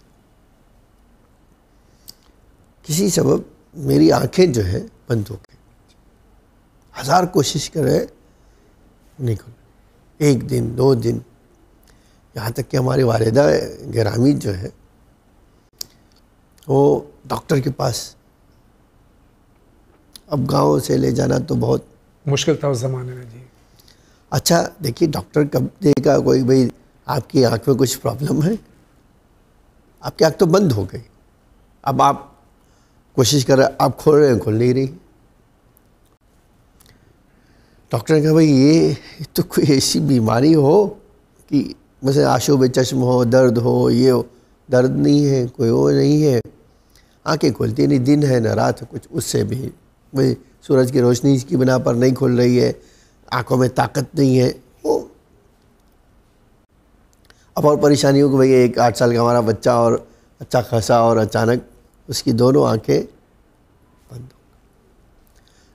کسی سبب میری آنکھیں جو ہے بند ہو گئی ہزار کوشش کرے نہیں کھل ایک دن دو دن۔ یہاں تک کہ ہماری والدہ گرامی جو ہے وہ ڈاکٹر کے پاس۔ اب گاؤں سے لے جانا تو بہت مشکل تھا اس زمانے میں جی۔ اچھا دیکھیے، ڈاکٹر کب دے گا کوئی، بھائی، آپ کی آنکھ میں کچھ پرابلم ہے؟ آپ کی آنکھ تو بند ہو گئی۔ اب آپ کوشش کر رہے آپ کھول رہے ہیں کھول نہیں رہی۔ ڈاکٹر نے کہا، بھائی، یہ تو کوئی ایسی بیماری ہو کہ مثلا آشوب چشم ہو، درد ہو، یہ ہو، درد نہیں ہے، کوئی وہ نہیں ہے۔ آنکھیں کھولتی نہیں، دن ہے نہ رات ہے کچھ اس سے بھی بھائی سورج کی روشنی کی بنا پر نہیں کھل رہی ہے آنکھوں میں طاقت نہیں ہے۔ وہ اب اور پریشانی ہو کہ بھائی ایک آٹھ سال کا ہمارا بچہ اور اچھا خاصا اور اچانک اس کی دونوں آنکھیں بند ہو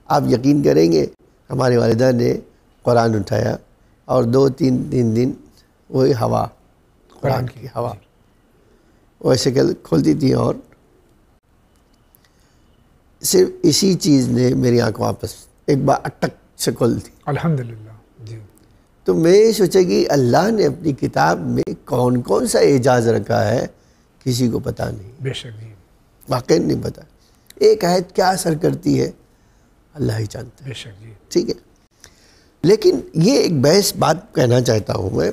آپ یقین کریں گے ہماری والدہ نے قرآن اٹھایا اور دو تین تین دن وہی ہوا قرآن کی ہوا۔ وہ ایسے کھولتی تھی اور صرف اسی چیز نے میری آنکھ واپس ایک بار اٹک سے کھول دی۔ الحمدللہ جی۔ تو میں سوچا کہ اللہ نے اپنی کتاب میں کون کون سا اعجاز رکھا ہے کسی کو پتہ نہیں۔ بے شک جی۔ واقعی نہیں پتہ۔ ایک آیت کیا اثر کرتی ہے اللہ ہی جانتا ہے۔ بے شک جی۔ ٹھیک ہے۔ لیکن یہ ایک بحث بات کہنا چاہتا ہوں میں۔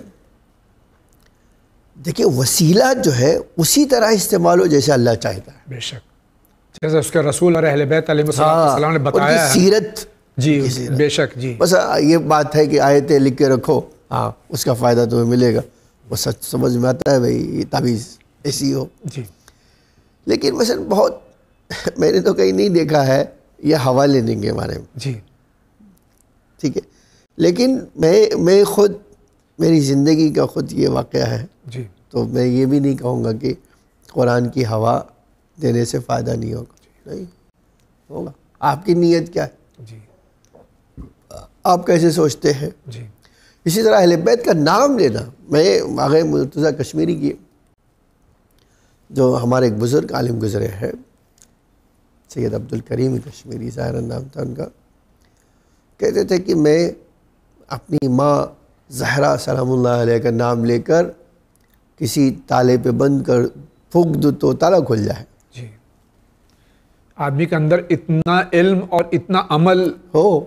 دیکھیں وسیلہ جو ہے اسی طرح استعمال ہو جیسے اللہ چاہتا ہے۔ بے شک۔ جیسے اس کے رسول اور اہل بیت علیہ السلام نے بتایا سیرت جی کی سیرت۔ بے شک جی۔ بس یہ بات ہے کہ آیتیں لکھ کے رکھو ہاں۔ اس کا فائدہ تمہیں ملے گا۔ وہ سچ سمجھ میں آتا ہے بھائی یہ تعویذ ایسی ہو۔ جی۔ لیکن مثلا بہت [LAUGHS] میں نے تو کہیں نہیں دیکھا ہے یہ ہوا لینے کے بارے میں جی۔ ٹھیک ہے۔ لیکن میں میں خود میری زندگی کا خود یہ واقعہ ہے۔ جی۔ تو میں یہ بھی نہیں کہوں گا کہ قرآن کی ہوا دینے سے فائدہ نہیں ہوگا۔ نہیں ہوگا۔ آپ کی نیت کیا ہے؟ جی۔ آپ کیسے سوچتے ہیں؟ جی۔ اسی طرح اہل بیت کا نام لینا۔ میں آگے مرتضیٰ کشمیری کی جو ہمارے ایک بزرگ عالم گزرے ہیں سید عبد الکریم کشمیری ظاہر نام تھا ان کا کہتے تھے کہ میں اپنی ماں زہرا سلام اللہ علیہ کا نام لے کر کسی تالے پہ بند کر پھونک دو تو تالا کھل جائے۔ آدمی کے اندر اتنا علم اور اتنا عمل ہو۔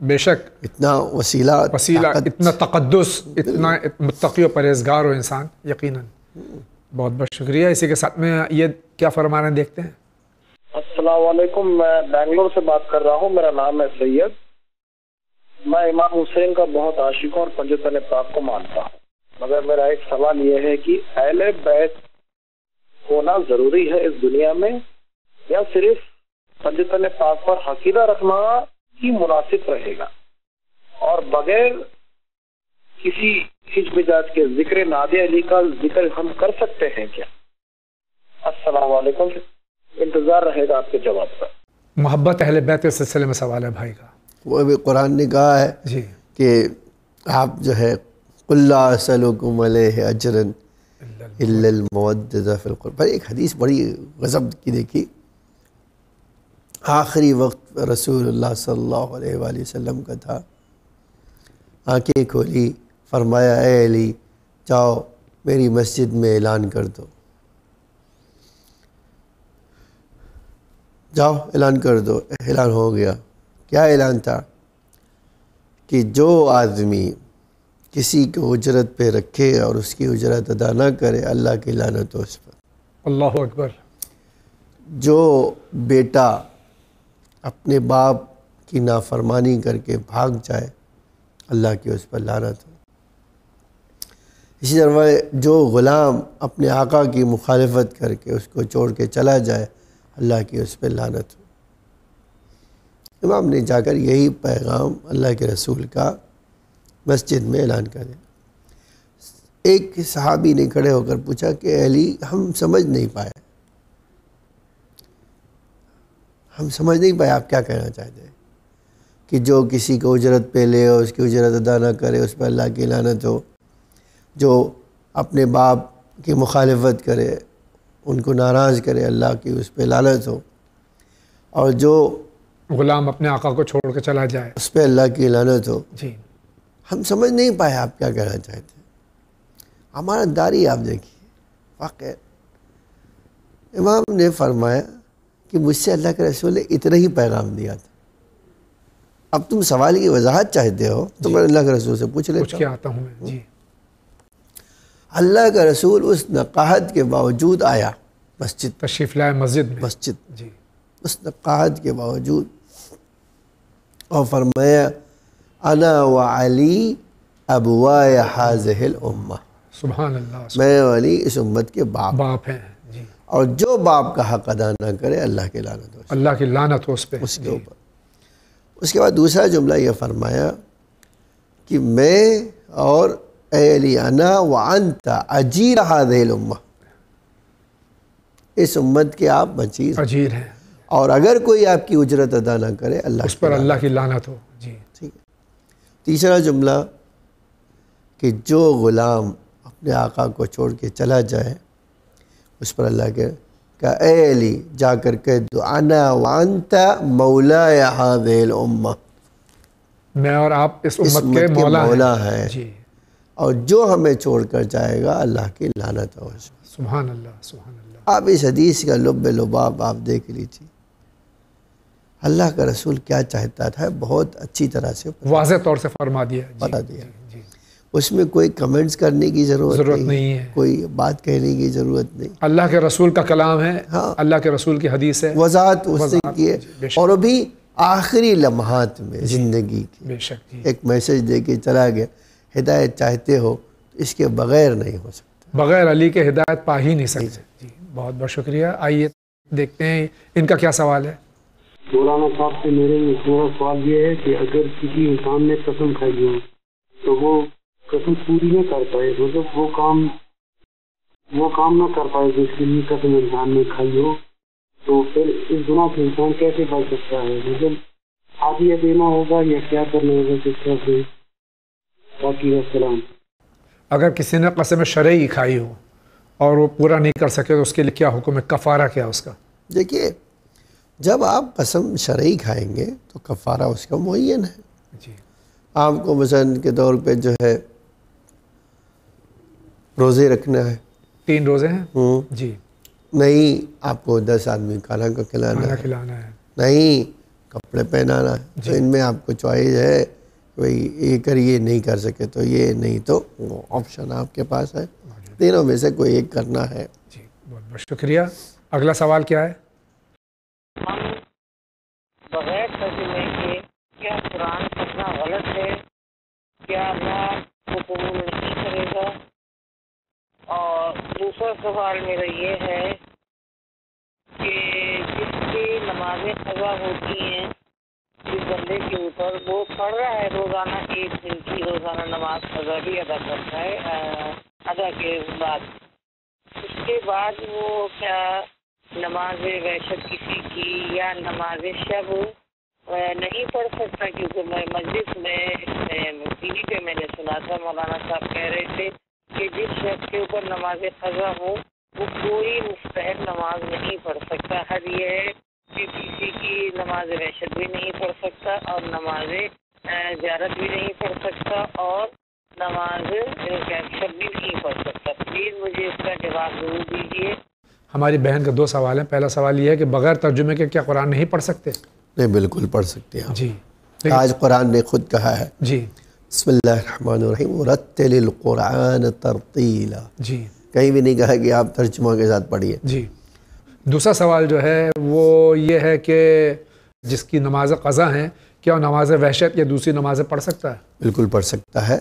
بے شک۔ اتنا وسیلہ وسیلہ اتنا تقدس اتنا متقی و پرہیزگار ہو انسان یقیناً۔ بہت بہت شکریہ۔ اسی کے ساتھ میں یہ کیا فرما رہے ہیں دیکھتے ہیں۔ السلام علیکم۔ میں بنگلور سے بات کر رہا ہوں۔ میرا نام ہے سید۔ میں امام حسین کا بہت عاشق ہوں اور پنجتن پاک کو مانتا ہوں۔ مگر میرا ایک سوال یہ ہے کہ اہل بیت ہونا ضروری ہے اس دنیا میں؟ یا صرف پنجتن پاک پر عقیدہ رکھنا ہی مناسب رہے گا۔ اور بغیر کسی ہج مزاج کے ذکر نادیہ علی کا ذکر ہم کر سکتے ہیں کیا؟ السلام علیکم۔ انتظار رہے گا آپ کے جواب کا محبت اہل بیت کے سلسلے میں سوال ہے بھائی کا۔ وہ بھی قرآن نے کہا ہے جی۔ کہ آپ جو ہے اللہ سلکم علیہ اجرن الا الموددہ فی القرب پر ایک حدیث بڑی غضب کی دیکھی۔ آخری وقت رسول اللہ صلی اللہ علیہ وآلہ وسلم کا تھا۔ آنکھیں کھولی فرمایا اے علی جاؤ میری مسجد میں اعلان کر دو۔ جاؤ اعلان کر دو۔ اعلان ہو گیا۔ کیا اعلان تھا؟ کہ جو آدمی کسی کو اجرت پہ رکھے اور اس کی اجرت ادا نہ کرے اللہ کی لعنت ہو اس پر۔ اللہ اکبر۔ جو بیٹا اپنے باپ کی نافرمانی کر کے بھاگ جائے، اللہ کی اس پر لعنت ہو۔ اسی طرح جو غلام اپنے آقا کی مخالفت کر کے اس کو چھوڑ کے چلا جائے، اللہ کی اس پہ لعنت ہو۔ امام نے جا کر یہی پیغام اللہ کے رسول کا مسجد میں اعلان کر دیا۔ ایک صحابی نے کھڑے ہو کر پوچھا کہ علی ہم سمجھ نہیں پائے۔ ہم سمجھ نہیں پائے آپ کیا کہنا چاہتے ہیں کہ جو کسی کو اجرت پہ لے اور اس کی اجرت ادا نہ کرے اس پہ اللہ کی لعنت ہو جو اپنے باپ کی مخالفت کرے ان کو ناراض کرے اللہ کی اس پہ لعنت ہو اور جو غلام اپنے آقا کو چھوڑ کے چلا جائے۔ اس پہ اللہ کی لعنت ہو۔ جی۔ ہم سمجھ نہیں پائے آپ کیا کہنا چاہتے ہیں۔ ہمارا داری آپ دیکھیے۔ واقع امام نے فرمایا کہ مجھ سے اللہ کے رسول نے اتنا ہی پیغام دیا تھا۔ اب تم سوال کی وضاحت چاہتے ہو تو میں اللہ کے رسول سے پوچھ لیتا کے ہوں۔ آتا ہوں میں۔ جی۔ اللہ کا رسول اس نقاہت کے باوجود آیا مسجد تشریف لائے مسجد میں۔ مسجد۔ جی۔ اس نقاہت کے باوجود اور فرمایا انا و علی حاضح الامہ سبحان اللہ۔ میں علی اس امت کے باپ باپ ہیں۔ جی اور جو باپ کا حق ادا نہ کرے اللہ کے لعنت ہو اللہ کی لعنت ہو اس پہ۔ اس کے اوپر۔ اس کے بعد دوسرا جملہ یہ فرمایا کہ میں اور اے علی انا و انت اجیر هذه الامہ۔ اس امت کے آپ مچیر اجیر ہیں۔ اور اگر کوئی آپ کی اجرت ادا نہ کرے اللہ اس پر اللہ کی لعنت ہو۔ جی۔ ٹھیک ہے۔ تیسرا جملہ کہ جو غلام اپنے آقا کو چھوڑ کے چلا جائے اس پر اللہ کے کہ اے علی جا کر کہہ دو انا وانت مولا هذه الامہ میں اور آپ اس اس امت کے مولا مولا ہیں۔ ہے جی۔ اور جو ہمیں چھوڑ کر جائے گا اللہ کی لعنت ہو۔ سبحان اللہ سبحان اللہ۔ آپ اس حدیث کا لب لباب آپ دیکھ لیجیے اللہ کا رسول کیا چاہتا تھا بہت اچھی طرح سے۔ واضح طور سے فرما دیا۔ جی۔ بتا دیا۔ اس میں کوئی کمنٹس کرنے کی ضرورت, ضرورت نہیں ہے کوئی بات کہنے کی ضرورت نہیں۔ اللہ کے رسول کا کلام ہے ہاں۔ اللہ کے رسول کی حدیث ہے۔ وضاحت اس نے کی ہے۔ جی،۔ اور ابھی آخری لمحات میں زندگی کی بے شک جی۔ ایک میسج دے کے چلا گیا۔ ہدایت چاہتے ہو اس کے بغیر نہیں ہو سکتا۔ بغیر علی کے ہدایت پا ہی نہیں سکتے۔ جی۔ بہت بہت شکریہ۔ آئیے دیکھتے ہیں ان کا کیا سوال ہے۔ مولانا صاحب سے میرے سوال یہ ہے کہ اگر کسی انسان نے قسم کھائی ہو تو وہ قسم پوری نہ کر پائے مطلب وہ کام وہ کام نہ کر پائے جس کے لیے قسم انسان نے کھائی ہو تو پھر اس گناہ سے انسان کیسے بچ سکتا ہے؟ مطلب عادیہ دینا ہوگا یا کیا کرنا ہوگا کس طرح سے؟ باقی السلام۔ اگر کسی نے قسم شرعی کھائی ہو اور وہ پورا نہیں کر سکے تو اس کے لیے کیا حکم ہے؟ کفارہ کیا اس کا؟ دیکھیے جب آپ قسم شرعی کھائیں گے تو کفارہ اس کا معین ہے۔ جی۔ آپ کو مثلا کے طور پہ جو ہے روزے رکھنا ہے۔ تین روزے ہیں؟ ہوں۔ جی۔ نہیں آپ کو دس آدمی کھانا کا کھلانا ہے۔ کھلانا ہے۔ نہیں کپڑے پہنانا ہے۔ تو ان میں آپ کو چوائس ہے کوئی یہ کریے نہیں کر سکے تو یہ نہیں تو وہ آپشن آپ کے پاس ہے۔ تینوں میں سے کوئی ایک کرنا ہے۔ جی بہت بہت شکریہ۔ اگلا سوال کیا ہے؟ بغیر ترجمے کے کیا قرآن پڑھنا غلط ہے؟ کیا اللہ کو قبول اور دوسرا سوال میرا یہ ہے کہ جس کی نمازیں قضا ہوتی ہیں، جس بندے کے اوپر وہ پڑھ رہا ہے، روزانہ ایک دن کی روزانہ نماز قضا بھی ادا کرتا ہے ادا کے بعد۔ اس کے بعد وہ کیا نماز وحشت کسی کی یا نماز شب نہیں پڑھ سکتا؟ کیونکہ میں مجلس میں ٹی وی پہ میں نے سنا تھا، مولانا صاحب کہہ رہے تھے کہ جس شخص کے اوپر نماز قضا ہو وہ کوئی مستحب نماز نہیں پڑھ سکتا۔ حد یہ ہے کہ کسی کی نماز وحشت بھی نہیں پڑھ سکتا اور نماز زیارت بھی نہیں پڑھ سکتا اور نماز شب بھی نہیں پڑھ سکتا۔ پلیز مجھے اس کا جواب ضرور دیجیے ہماری بہن کا دو سوال ہیں۔ پہلا سوال یہ ہے کہ بغیر ترجمے کے کیا قرآن نہیں پڑھ سکتے؟ نہیں بالکل پڑھ سکتے ہیں جی۔ آج قرآن نے خود کہا ہے جی۔ بسم اللہ الرحمن الرحیم رتل القرآن ترتیلا۔ جی۔ کہیں بھی نہیں کہا کہ آپ ترجمہ کے ساتھ پڑھیے۔ جی۔ دوسرا سوال جو ہے وہ یہ ہے کہ جس کی نماز قضا ہیں کیا وہ نماز وحشت یا دوسری نمازیں پڑھ سکتا ہے؟ بالکل پڑھ سکتا ہے۔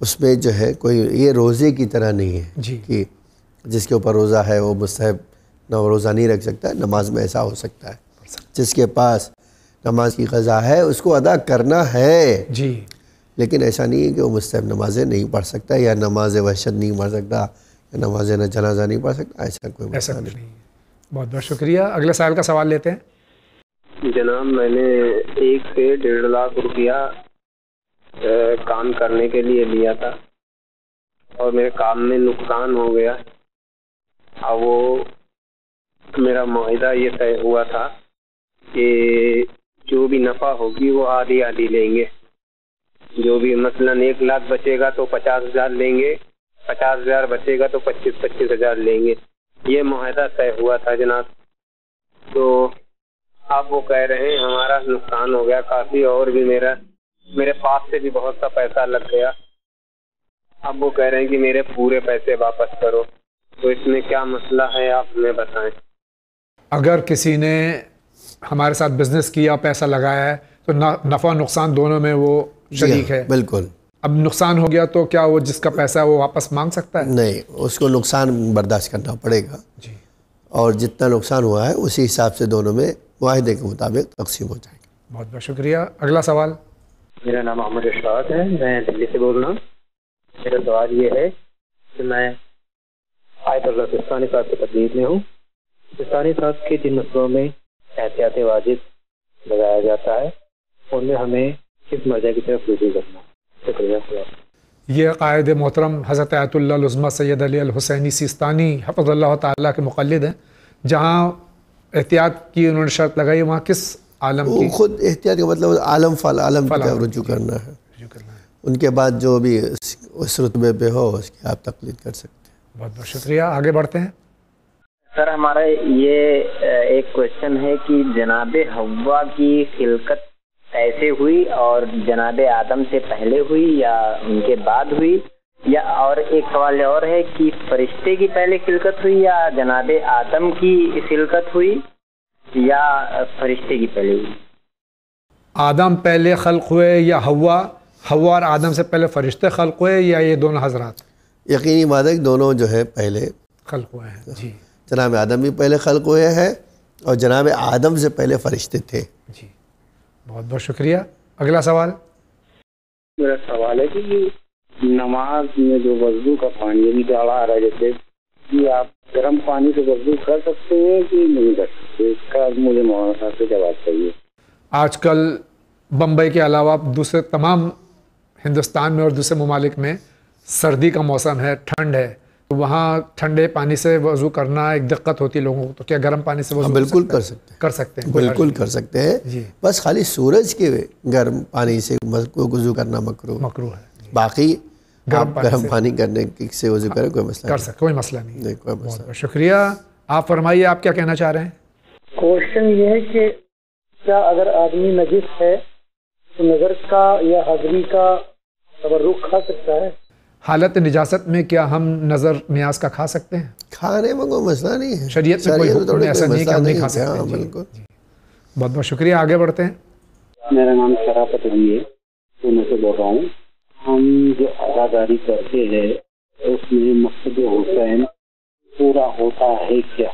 اس میں جو ہے کوئی یہ روزے کی طرح نہیں ہے جی۔ کہ جس کے اوپر روزہ ہے وہ مستحب نہ روزہ نہیں رکھ سکتا نماز میں ایسا ہو سکتا ہے۔ جس کے پاس نماز کی قضا ہے اس کو ادا کرنا ہے۔ جی۔ لیکن ایسا نہیں ہے کہ وہ مستحب نمازیں نہیں پڑھ سکتا یا نماز وحشت نہیں پڑھ سکتا یا نماز نہ جنازہ نہیں پڑھ سکتا ایسا کوئی ایسا نہیں۔ نہیں ہے۔ بہت بہت شکریہ۔ اگلے سال کا سوال لیتے ہیں۔ جناب میں نے ایک سے ڈیڑھ لاکھ روپیہ کام کرنے کے لیے لیا تھا اور میرے کام میں نقصان ہو گیا۔ اب وہ میرا معاہدہ یہ طے ہوا تھا کہ جو بھی نفع ہوگی وہ آدھی آدھی لیں گے۔ جو بھی مثلا ایک لاکھ بچے گا تو پچاس ہزار لیں گے، پچاس ہزار بچے گا تو پچیس پچیس ہزار لیں گے۔ یہ معاہدہ طے ہوا تھا جناب۔ تو اب وہ کہہ رہے ہیں، ہمارا نقصان ہو گیا کافی اور بھی میرا، میرے پاس سے بھی بہت سا پیسہ لگ گیا۔ اب وہ کہہ رہے ہیں کہ میرے پورے پیسے واپس کرو۔ تو اس میں کیا مسئلہ ہے؟ آپ ہمیں بتائیں۔ اگر کسی نے ہمارے ساتھ بزنس کیا، پیسہ لگایا ہے، تو نفع نقصان دونوں میں وہ شریک ہے۔ بالکل۔ اب نقصان ہو گیا تو کیا وہ جس کا پیسہ ہے وہ واپس مانگ سکتا ہے؟ نہیں اس کو نقصان برداشت کرنا پڑے گا۔ جی۔ اور جتنا نقصان ہوا ہے اسی حساب سے دونوں میں معاہدے کے مطابق تقسیم ہو جائے گا۔ بہت بہت شکریہ۔ اگلا سوال۔ میرا نام محمد اشفاق ہے۔ میں دلی سے بول رہا ہوں۔ میرا سوال یہ ہے کہ میں آیت اللہ سستانی صاحب کی تقریب میں ہوں۔ سستانی صاحب کے جن مسئلوں میں احتیاط واجب لگایا جاتا ہے ان میں ہمیں کس مرجع کی طرف رجوع کرنا شکریہ یہ قائد محترم حضرت آیت اللہ العظمہ سید علی الحسینی سیستانی حفظ اللہ تعالیٰ کے مقلد ہیں جہاں احتیاط کی انہوں نے شرط لگائی وہاں کس عالم کی؟ خود احتیاط کا مطلب عالم فال عالم کی طرف رجوع کرنا ہے۔ ان کے بعد جو بھی اس اس رتبے پہ ہو اس کی آپ تقلید کر سکتے ہیں۔ بہت بہت شکریہ۔ آگے بڑھتے ہیں۔ سر ہمارا یہ ایک کوشچن ہے کہ جناب ہوا کی خلقت کیسے ہوئی اور جناب آدم سے پہلے ہوئی یا ان کے بعد ہوئی یا اور ایک سوال اور ہے کہ فرشتے کی پہلے خلقت ہوئی یا جناب آدم کی خلقت ہوئی یا فرشتے کی پہلے ہوئی؟ آدم پہلے خلق ہوئے یا ہوا ہوا اور آدم سے پہلے فرشتے خلق ہوئے یا یہ دونوں حضرات؟ یقینی بات ہے کہ دونوں جو ہے پہلے خلق ہوئے ہیں جی۔ جناب آدم بھی پہلے خلق ہوئے ہیں اور جناب آدم سے پہلے فرشتے تھے۔ جی۔ بہت بہت شکریہ۔ اگلا سوال۔ میرا سوال ہے کہ نماز میں جو وضو کا پانی یعنی گاڑا آ رہا ہے جیسے کہ آپ گرم پانی سے وضو کر سکتے ہیں کہ نہیں کر سکتے؟ اس کا مجھے مولانا صاحب سے جواب چاہیے۔ آج کل بمبئی کے علاوہ دوسرے تمام ہندوستان میں اور دوسرے ممالک میں سردی کا موسم ہے ٹھنڈ ہے۔ وہاں ٹھنڈے پانی سے وضو کرنا ایک دقت ہوتی ہے لوگوں کو تو کیا گرم پانی سے وضو بالکل کر سکتے ہیں۔ کر سکتے ہیں بالکل کر سکتے ہیں۔ جی۔ بس خالی سورج کے گرم پانی سے وضو کرنا مکرو مکرو ہے۔ باقی گرم گرم پانی کرنے سے وضو کریں کوئی مسئلہ کر نہیں۔ سکتے کوئی مسئلہ نہیں۔ نہیں کوئی مسئلہ شکریہ۔ آپ فرمائیے آپ کیا کہنا چاہ رہے ہیں؟ کوشچن یہ ہے کہ کیا اگر آدمی نجس ہے تو نظر کا یا حاضری کا تبرک کھا سکتا ہے؟ حالت نجاست میں کیا ہم نظر نیاز کا کھا سکتے ہیں؟ کھانے میں کوئی مسئلہ نہیں ہے۔ شریعت میں کوئی میں حکم ایسا نہیں کہ ہم نہیں کھا ہاں، سکتے۔ جی۔ بالکل۔ بہت بہت شکریہ آگے بڑھتے ہیں۔ میرا نام شرافت علی ہے۔ پونے سے بول رہا ہوں۔ ہم جو اداکاری کرتے ہیں اس میں مقصد حسین پورا ہوتا ہے کیا؟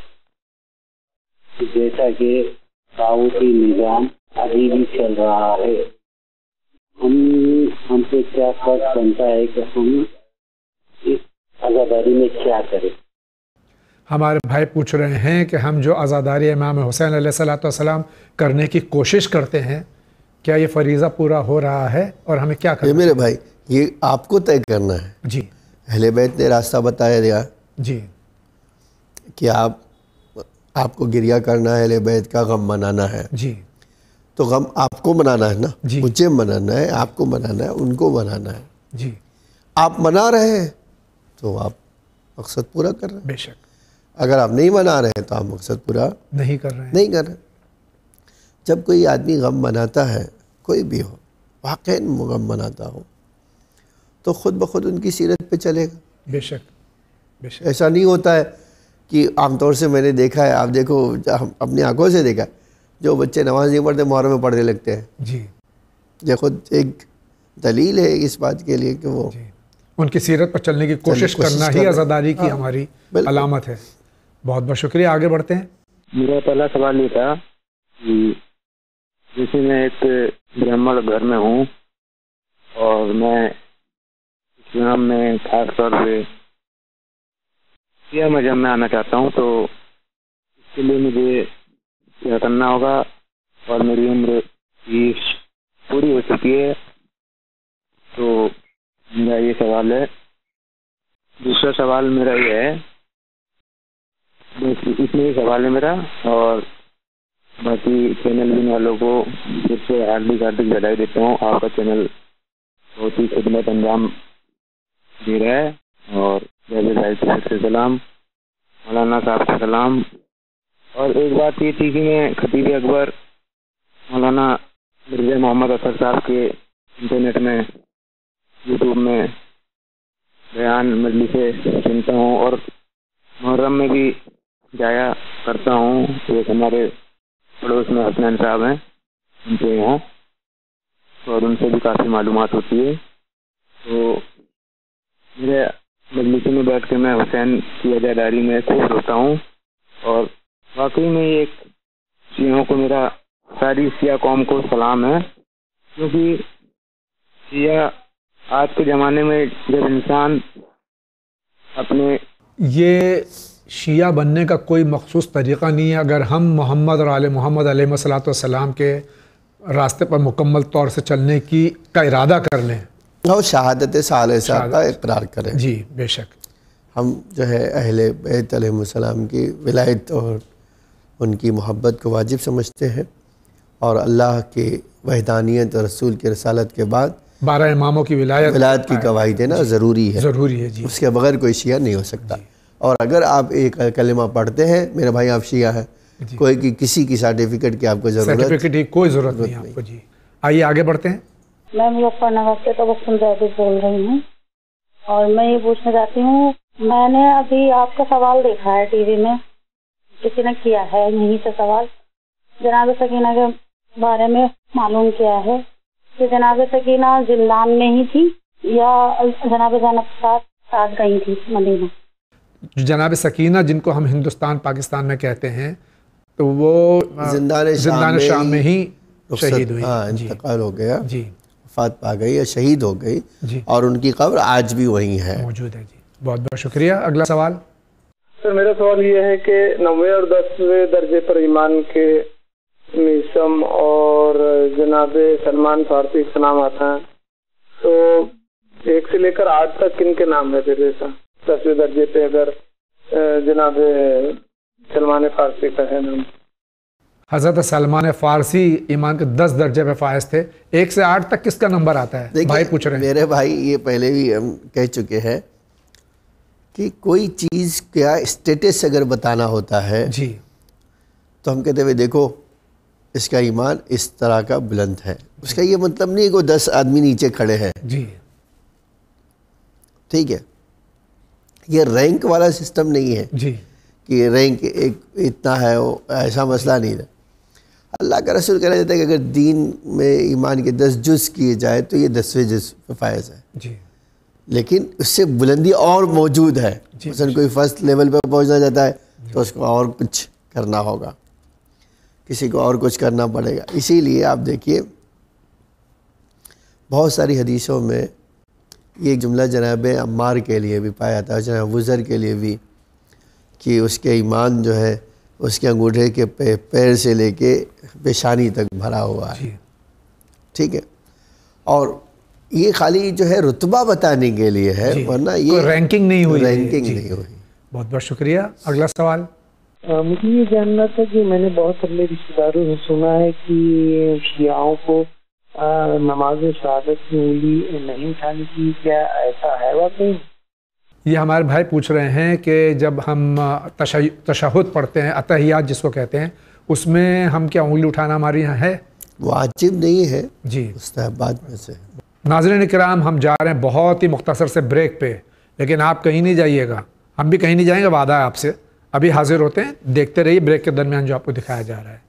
جیسا کہ دعوتی نظام ابھی بھی چل رہا ہے۔ ہم ہم سے کیا فرض بنتا ہے کہ ہم اس ازاداری میں کیا کریں ہمارے بھائی پوچھ رہے ہیں کہ ہم جو آزاداری امام حسین علیہ صلاۃ والسلام کرنے کی کوشش کرتے ہیں کیا یہ فریضہ پورا ہو رہا ہے اور ہمیں کیا کرنا میرے بھائی یہ آپ کو طے کرنا ہے۔ جی۔ اہل بیت نے راستہ بتایا دیا۔ جی۔ کہ آپ آپ کو گریا کرنا ہے اہل بیت کا غم منانا ہے۔ جی۔ تو غم آپ کو منانا ہے نا؟ جی۔ مجھے منانا ہے آپ کو منانا ہے ان کو منانا ہے۔ جی۔ آپ منا رہے ہیں۔ تو آپ مقصد پورا کر رہے ہیں؟ بے شک۔ اگر آپ نہیں منا رہے ہیں تو آپ مقصد پورا نہیں کر رہے ہیں۔ نہیں کر رہے جب کوئی آدمی غم مناتا ہے کوئی بھی ہو واقع غم مناتا ہو تو خود بخود ان کی سیرت پہ چلے گا۔ بے شک۔ بے شک۔ ایسا نہیں ہوتا ہے کہ عام طور سے میں نے دیکھا ہے آپ دیکھو اپنی آنکھوں سے دیکھا جو بچے نماز نہیں پڑھتے محرم میں پڑھنے لگتے ہیں۔ جی۔ یہ خود ایک دلیل ہے اس بات کے لیے کہ وہ ان کی سیرت پر چلنے کی کوشش کرنا کر ہی۔ آزاداری کی ہاں، ہماری۔ علامت ہے بہت بہت شکریہ آگے بڑھتے ہیں میرا پہلا سوال یہ تھا کہ جیسے میں ایک برہمڑ گھر میں ہوں اور میں اسلام میں خاص طور پہ کیا مذہب میں آنا چاہتا ہوں تو اس کے لیے مجھے کیا کرنا ہوگا اور میری عمر پوری ہو چکی ہے تو میرا یہ سوال ہے۔ دوسرا سوال میرا یہ ہے۔ بس اتنا ہی سوال ہے میرا۔ اور باقی چینل بن والوں کو پھر سے ہاردک ہاردک بدائی دیتا ہوں۔ آپ کا چینل بہت ہی خدمت انجام دے رہا ہے۔ اور جی جی سے سلام۔ مولانا صاحب سے سلام۔ اور ایک بات یہ تھی کہ میں خطیب اکبر، مولانا مرزا محمد اطہر صاحب کے انٹرنیٹ میں یوٹیوب میں بیان مجلس سے سنتا ہوں اور محرم میں بھی جایا کرتا ہوں۔ ایک ہمارے پڑوس میں حسنین صاحب ہیں، ان کے یہاں۔ اور ان سے بھی کافی معلومات ہوتی ہے۔ تو میرے مجلسی میں بیٹھ کے میں حسین کی عزاداری میں خوش ہوتا ہوں۔ اور واقعی میں یہ ایک سیاحوں کو میرا ساری سیاہ قوم کو سلام ہے، کیونکہ سیاہ آج کے زمانے میں جب انسان اپنے یہ شیعہ بننے کا کوئی مخصوص طریقہ نہیں ہے اگر ہم محمد اور آل محمد علیہ السلاۃ والسلام کے راستے پر مکمل طور سے چلنے کی کا ارادہ کر لیں۔ اور شہادت صالح صاحب کا اقرار کریں۔ جی بے شک۔ ہم جو ہے اہل بیت علیہ السلام کی ولایت اور ان کی محبت کو واجب سمجھتے ہیں اور اللہ کی وحدانیت اور رسول کی رسالت کے بعد بارہ اماموں کی ولایت ولایت کی گواہی دینا ضروری ہے۔ ضروری ہے جی۔ اس کے بغیر کوئی شیعہ نہیں ہو سکتا۔ اور اگر آپ ایک کلمہ پڑھتے ہیں میرے بھائی آپ شیعہ ہیں کوئی کی کسی کی سرٹیفکیٹ کی آپ کو ضرورت سرٹیفکیٹ کی کوئی ضرورت نہیں آپ کو جی۔ آئیے آگے بڑھتے ہیں۔ میں مظفر نگر سے تبسم زیدی بول رہی ہوں اور میں یہ پوچھنا چاہتی ہوں میں نے ابھی آپ کا سوال دیکھا ہے ٹی وی میں۔ کسی نے کیا ہے؟ یہیں سے سوال۔ جناب سکینہ کے بارے میں معلوم کیا ہے۔ کہ جناب سکینہ زندان میں ہی تھی یا جناب زینب ساتھ ساتھ گئی تھی مدینہ؟ جناب سکینہ جن کو ہم ہندوستان پاکستان میں کہتے ہیں تو وہ زندان شام میں ہی شہید ہوئی ہاں انتقال ہو گیا جی۔ وفات پا گئی یا شہید ہو گئی۔ جی۔ اور ان کی قبر آج بھی وہیں ہے۔ موجود ہے جی۔ بہت بہت شکریہ۔ اگلا سوال۔ سر میرا سوال یہ ہے کہ نوے اور دسویں درجے پر ایمان کے میسم اور جناب سلمان فارسی کا نام آتا ہے۔ تو ایک سے لے کر آج تک کن کے نام ہے پھر ایسا؟ دسویں درجے پہ اگر جناب سلمان فارسی کا ہے نام۔ حضرت سلمان فارسی ایمان کے دس درجے پہ فائز تھے۔ ایک سے آٹھ تک کس کا نمبر آتا ہے؟ بھائی پوچھ رہے ہیں۔ میرے بھائی یہ پہلے بھی ہم کہہ چکے ہیں کہ کوئی چیز کیا اسٹیٹس اگر بتانا ہوتا ہے جی۔ تو ہم کہتے ہوئے دیکھو اس کا ایمان اس طرح کا بلند ہے۔ اس کا یہ مطلب نہیں کہ دس آدمی نیچے کھڑے ہیں۔ جی۔ ٹھیک ہے۔ یہ رینک والا سسٹم نہیں ہے جی۔ کہ رینک ایک اتنا ہے وہ ایسا مسئلہ نہیں ہے۔ اللہ کا رسول کہنا چاہتا ہے کہ اگر دین میں ایمان کے دس جز کیے جائے تو یہ دسویں جز فائز ہے۔ جی۔ لیکن اس سے بلندی اور موجود ہے۔ مثلا کوئی فرسٹ لیول پہ پہنچنا چاہتا ہے تو اس کو اور کچھ کرنا ہوگا۔ کسی کو اور کچھ کرنا پڑے گا۔ اسی لیے آپ دیکھیے بہت ساری حدیثوں میں یہ جملہ جناب عمار کے لیے بھی پایا جاتا ہے جناب وزر کے لیے بھی کہ اس کے ایمان جو ہے اس کے انگوٹھے کے پیر سے لے کے پیشانی تک بھرا ہوا ہے۔ ٹھیک ہے؟ اور یہ خالی جو ہے رتبہ بتانے کے لیے ہے ورنہ یہ رینکنگ نہیں ہوئی۔ رینکنگ نہیں ہوئی۔ بہت بہت شکریہ۔ اگلا سوال۔ مجھے یہ جاننا تھا کہ میں نے بہت اپنے رشتے داروں سے سنا ہے کہ شیعوں کو نماز شہادت کی انگلی نہیں اٹھانی کی کیا ایسا ہے واقعی؟ یہ ہمارے بھائی پوچھ رہے ہیں کہ جب ہم تشہد پڑھتے ہیں اتحیات جس کو کہتے ہیں اس میں ہم کیا انگلی اٹھانا ہمارے یہاں ہے؟ واجب نہیں ہے۔ جی۔ مستحبات میں سے۔ ناظرین کرام ہم جا رہے ہیں بہت ہی مختصر سے بریک پہ لیکن آپ کہیں نہیں جائیے گا۔ ہم بھی کہیں نہیں جائیں گے وعدہ ہے آپ سے۔ ابھی حاضر ہوتے ہیں، دیکھتے رہیے، بریک کے درمیان جو آپ کو دکھایا جا رہا ہے۔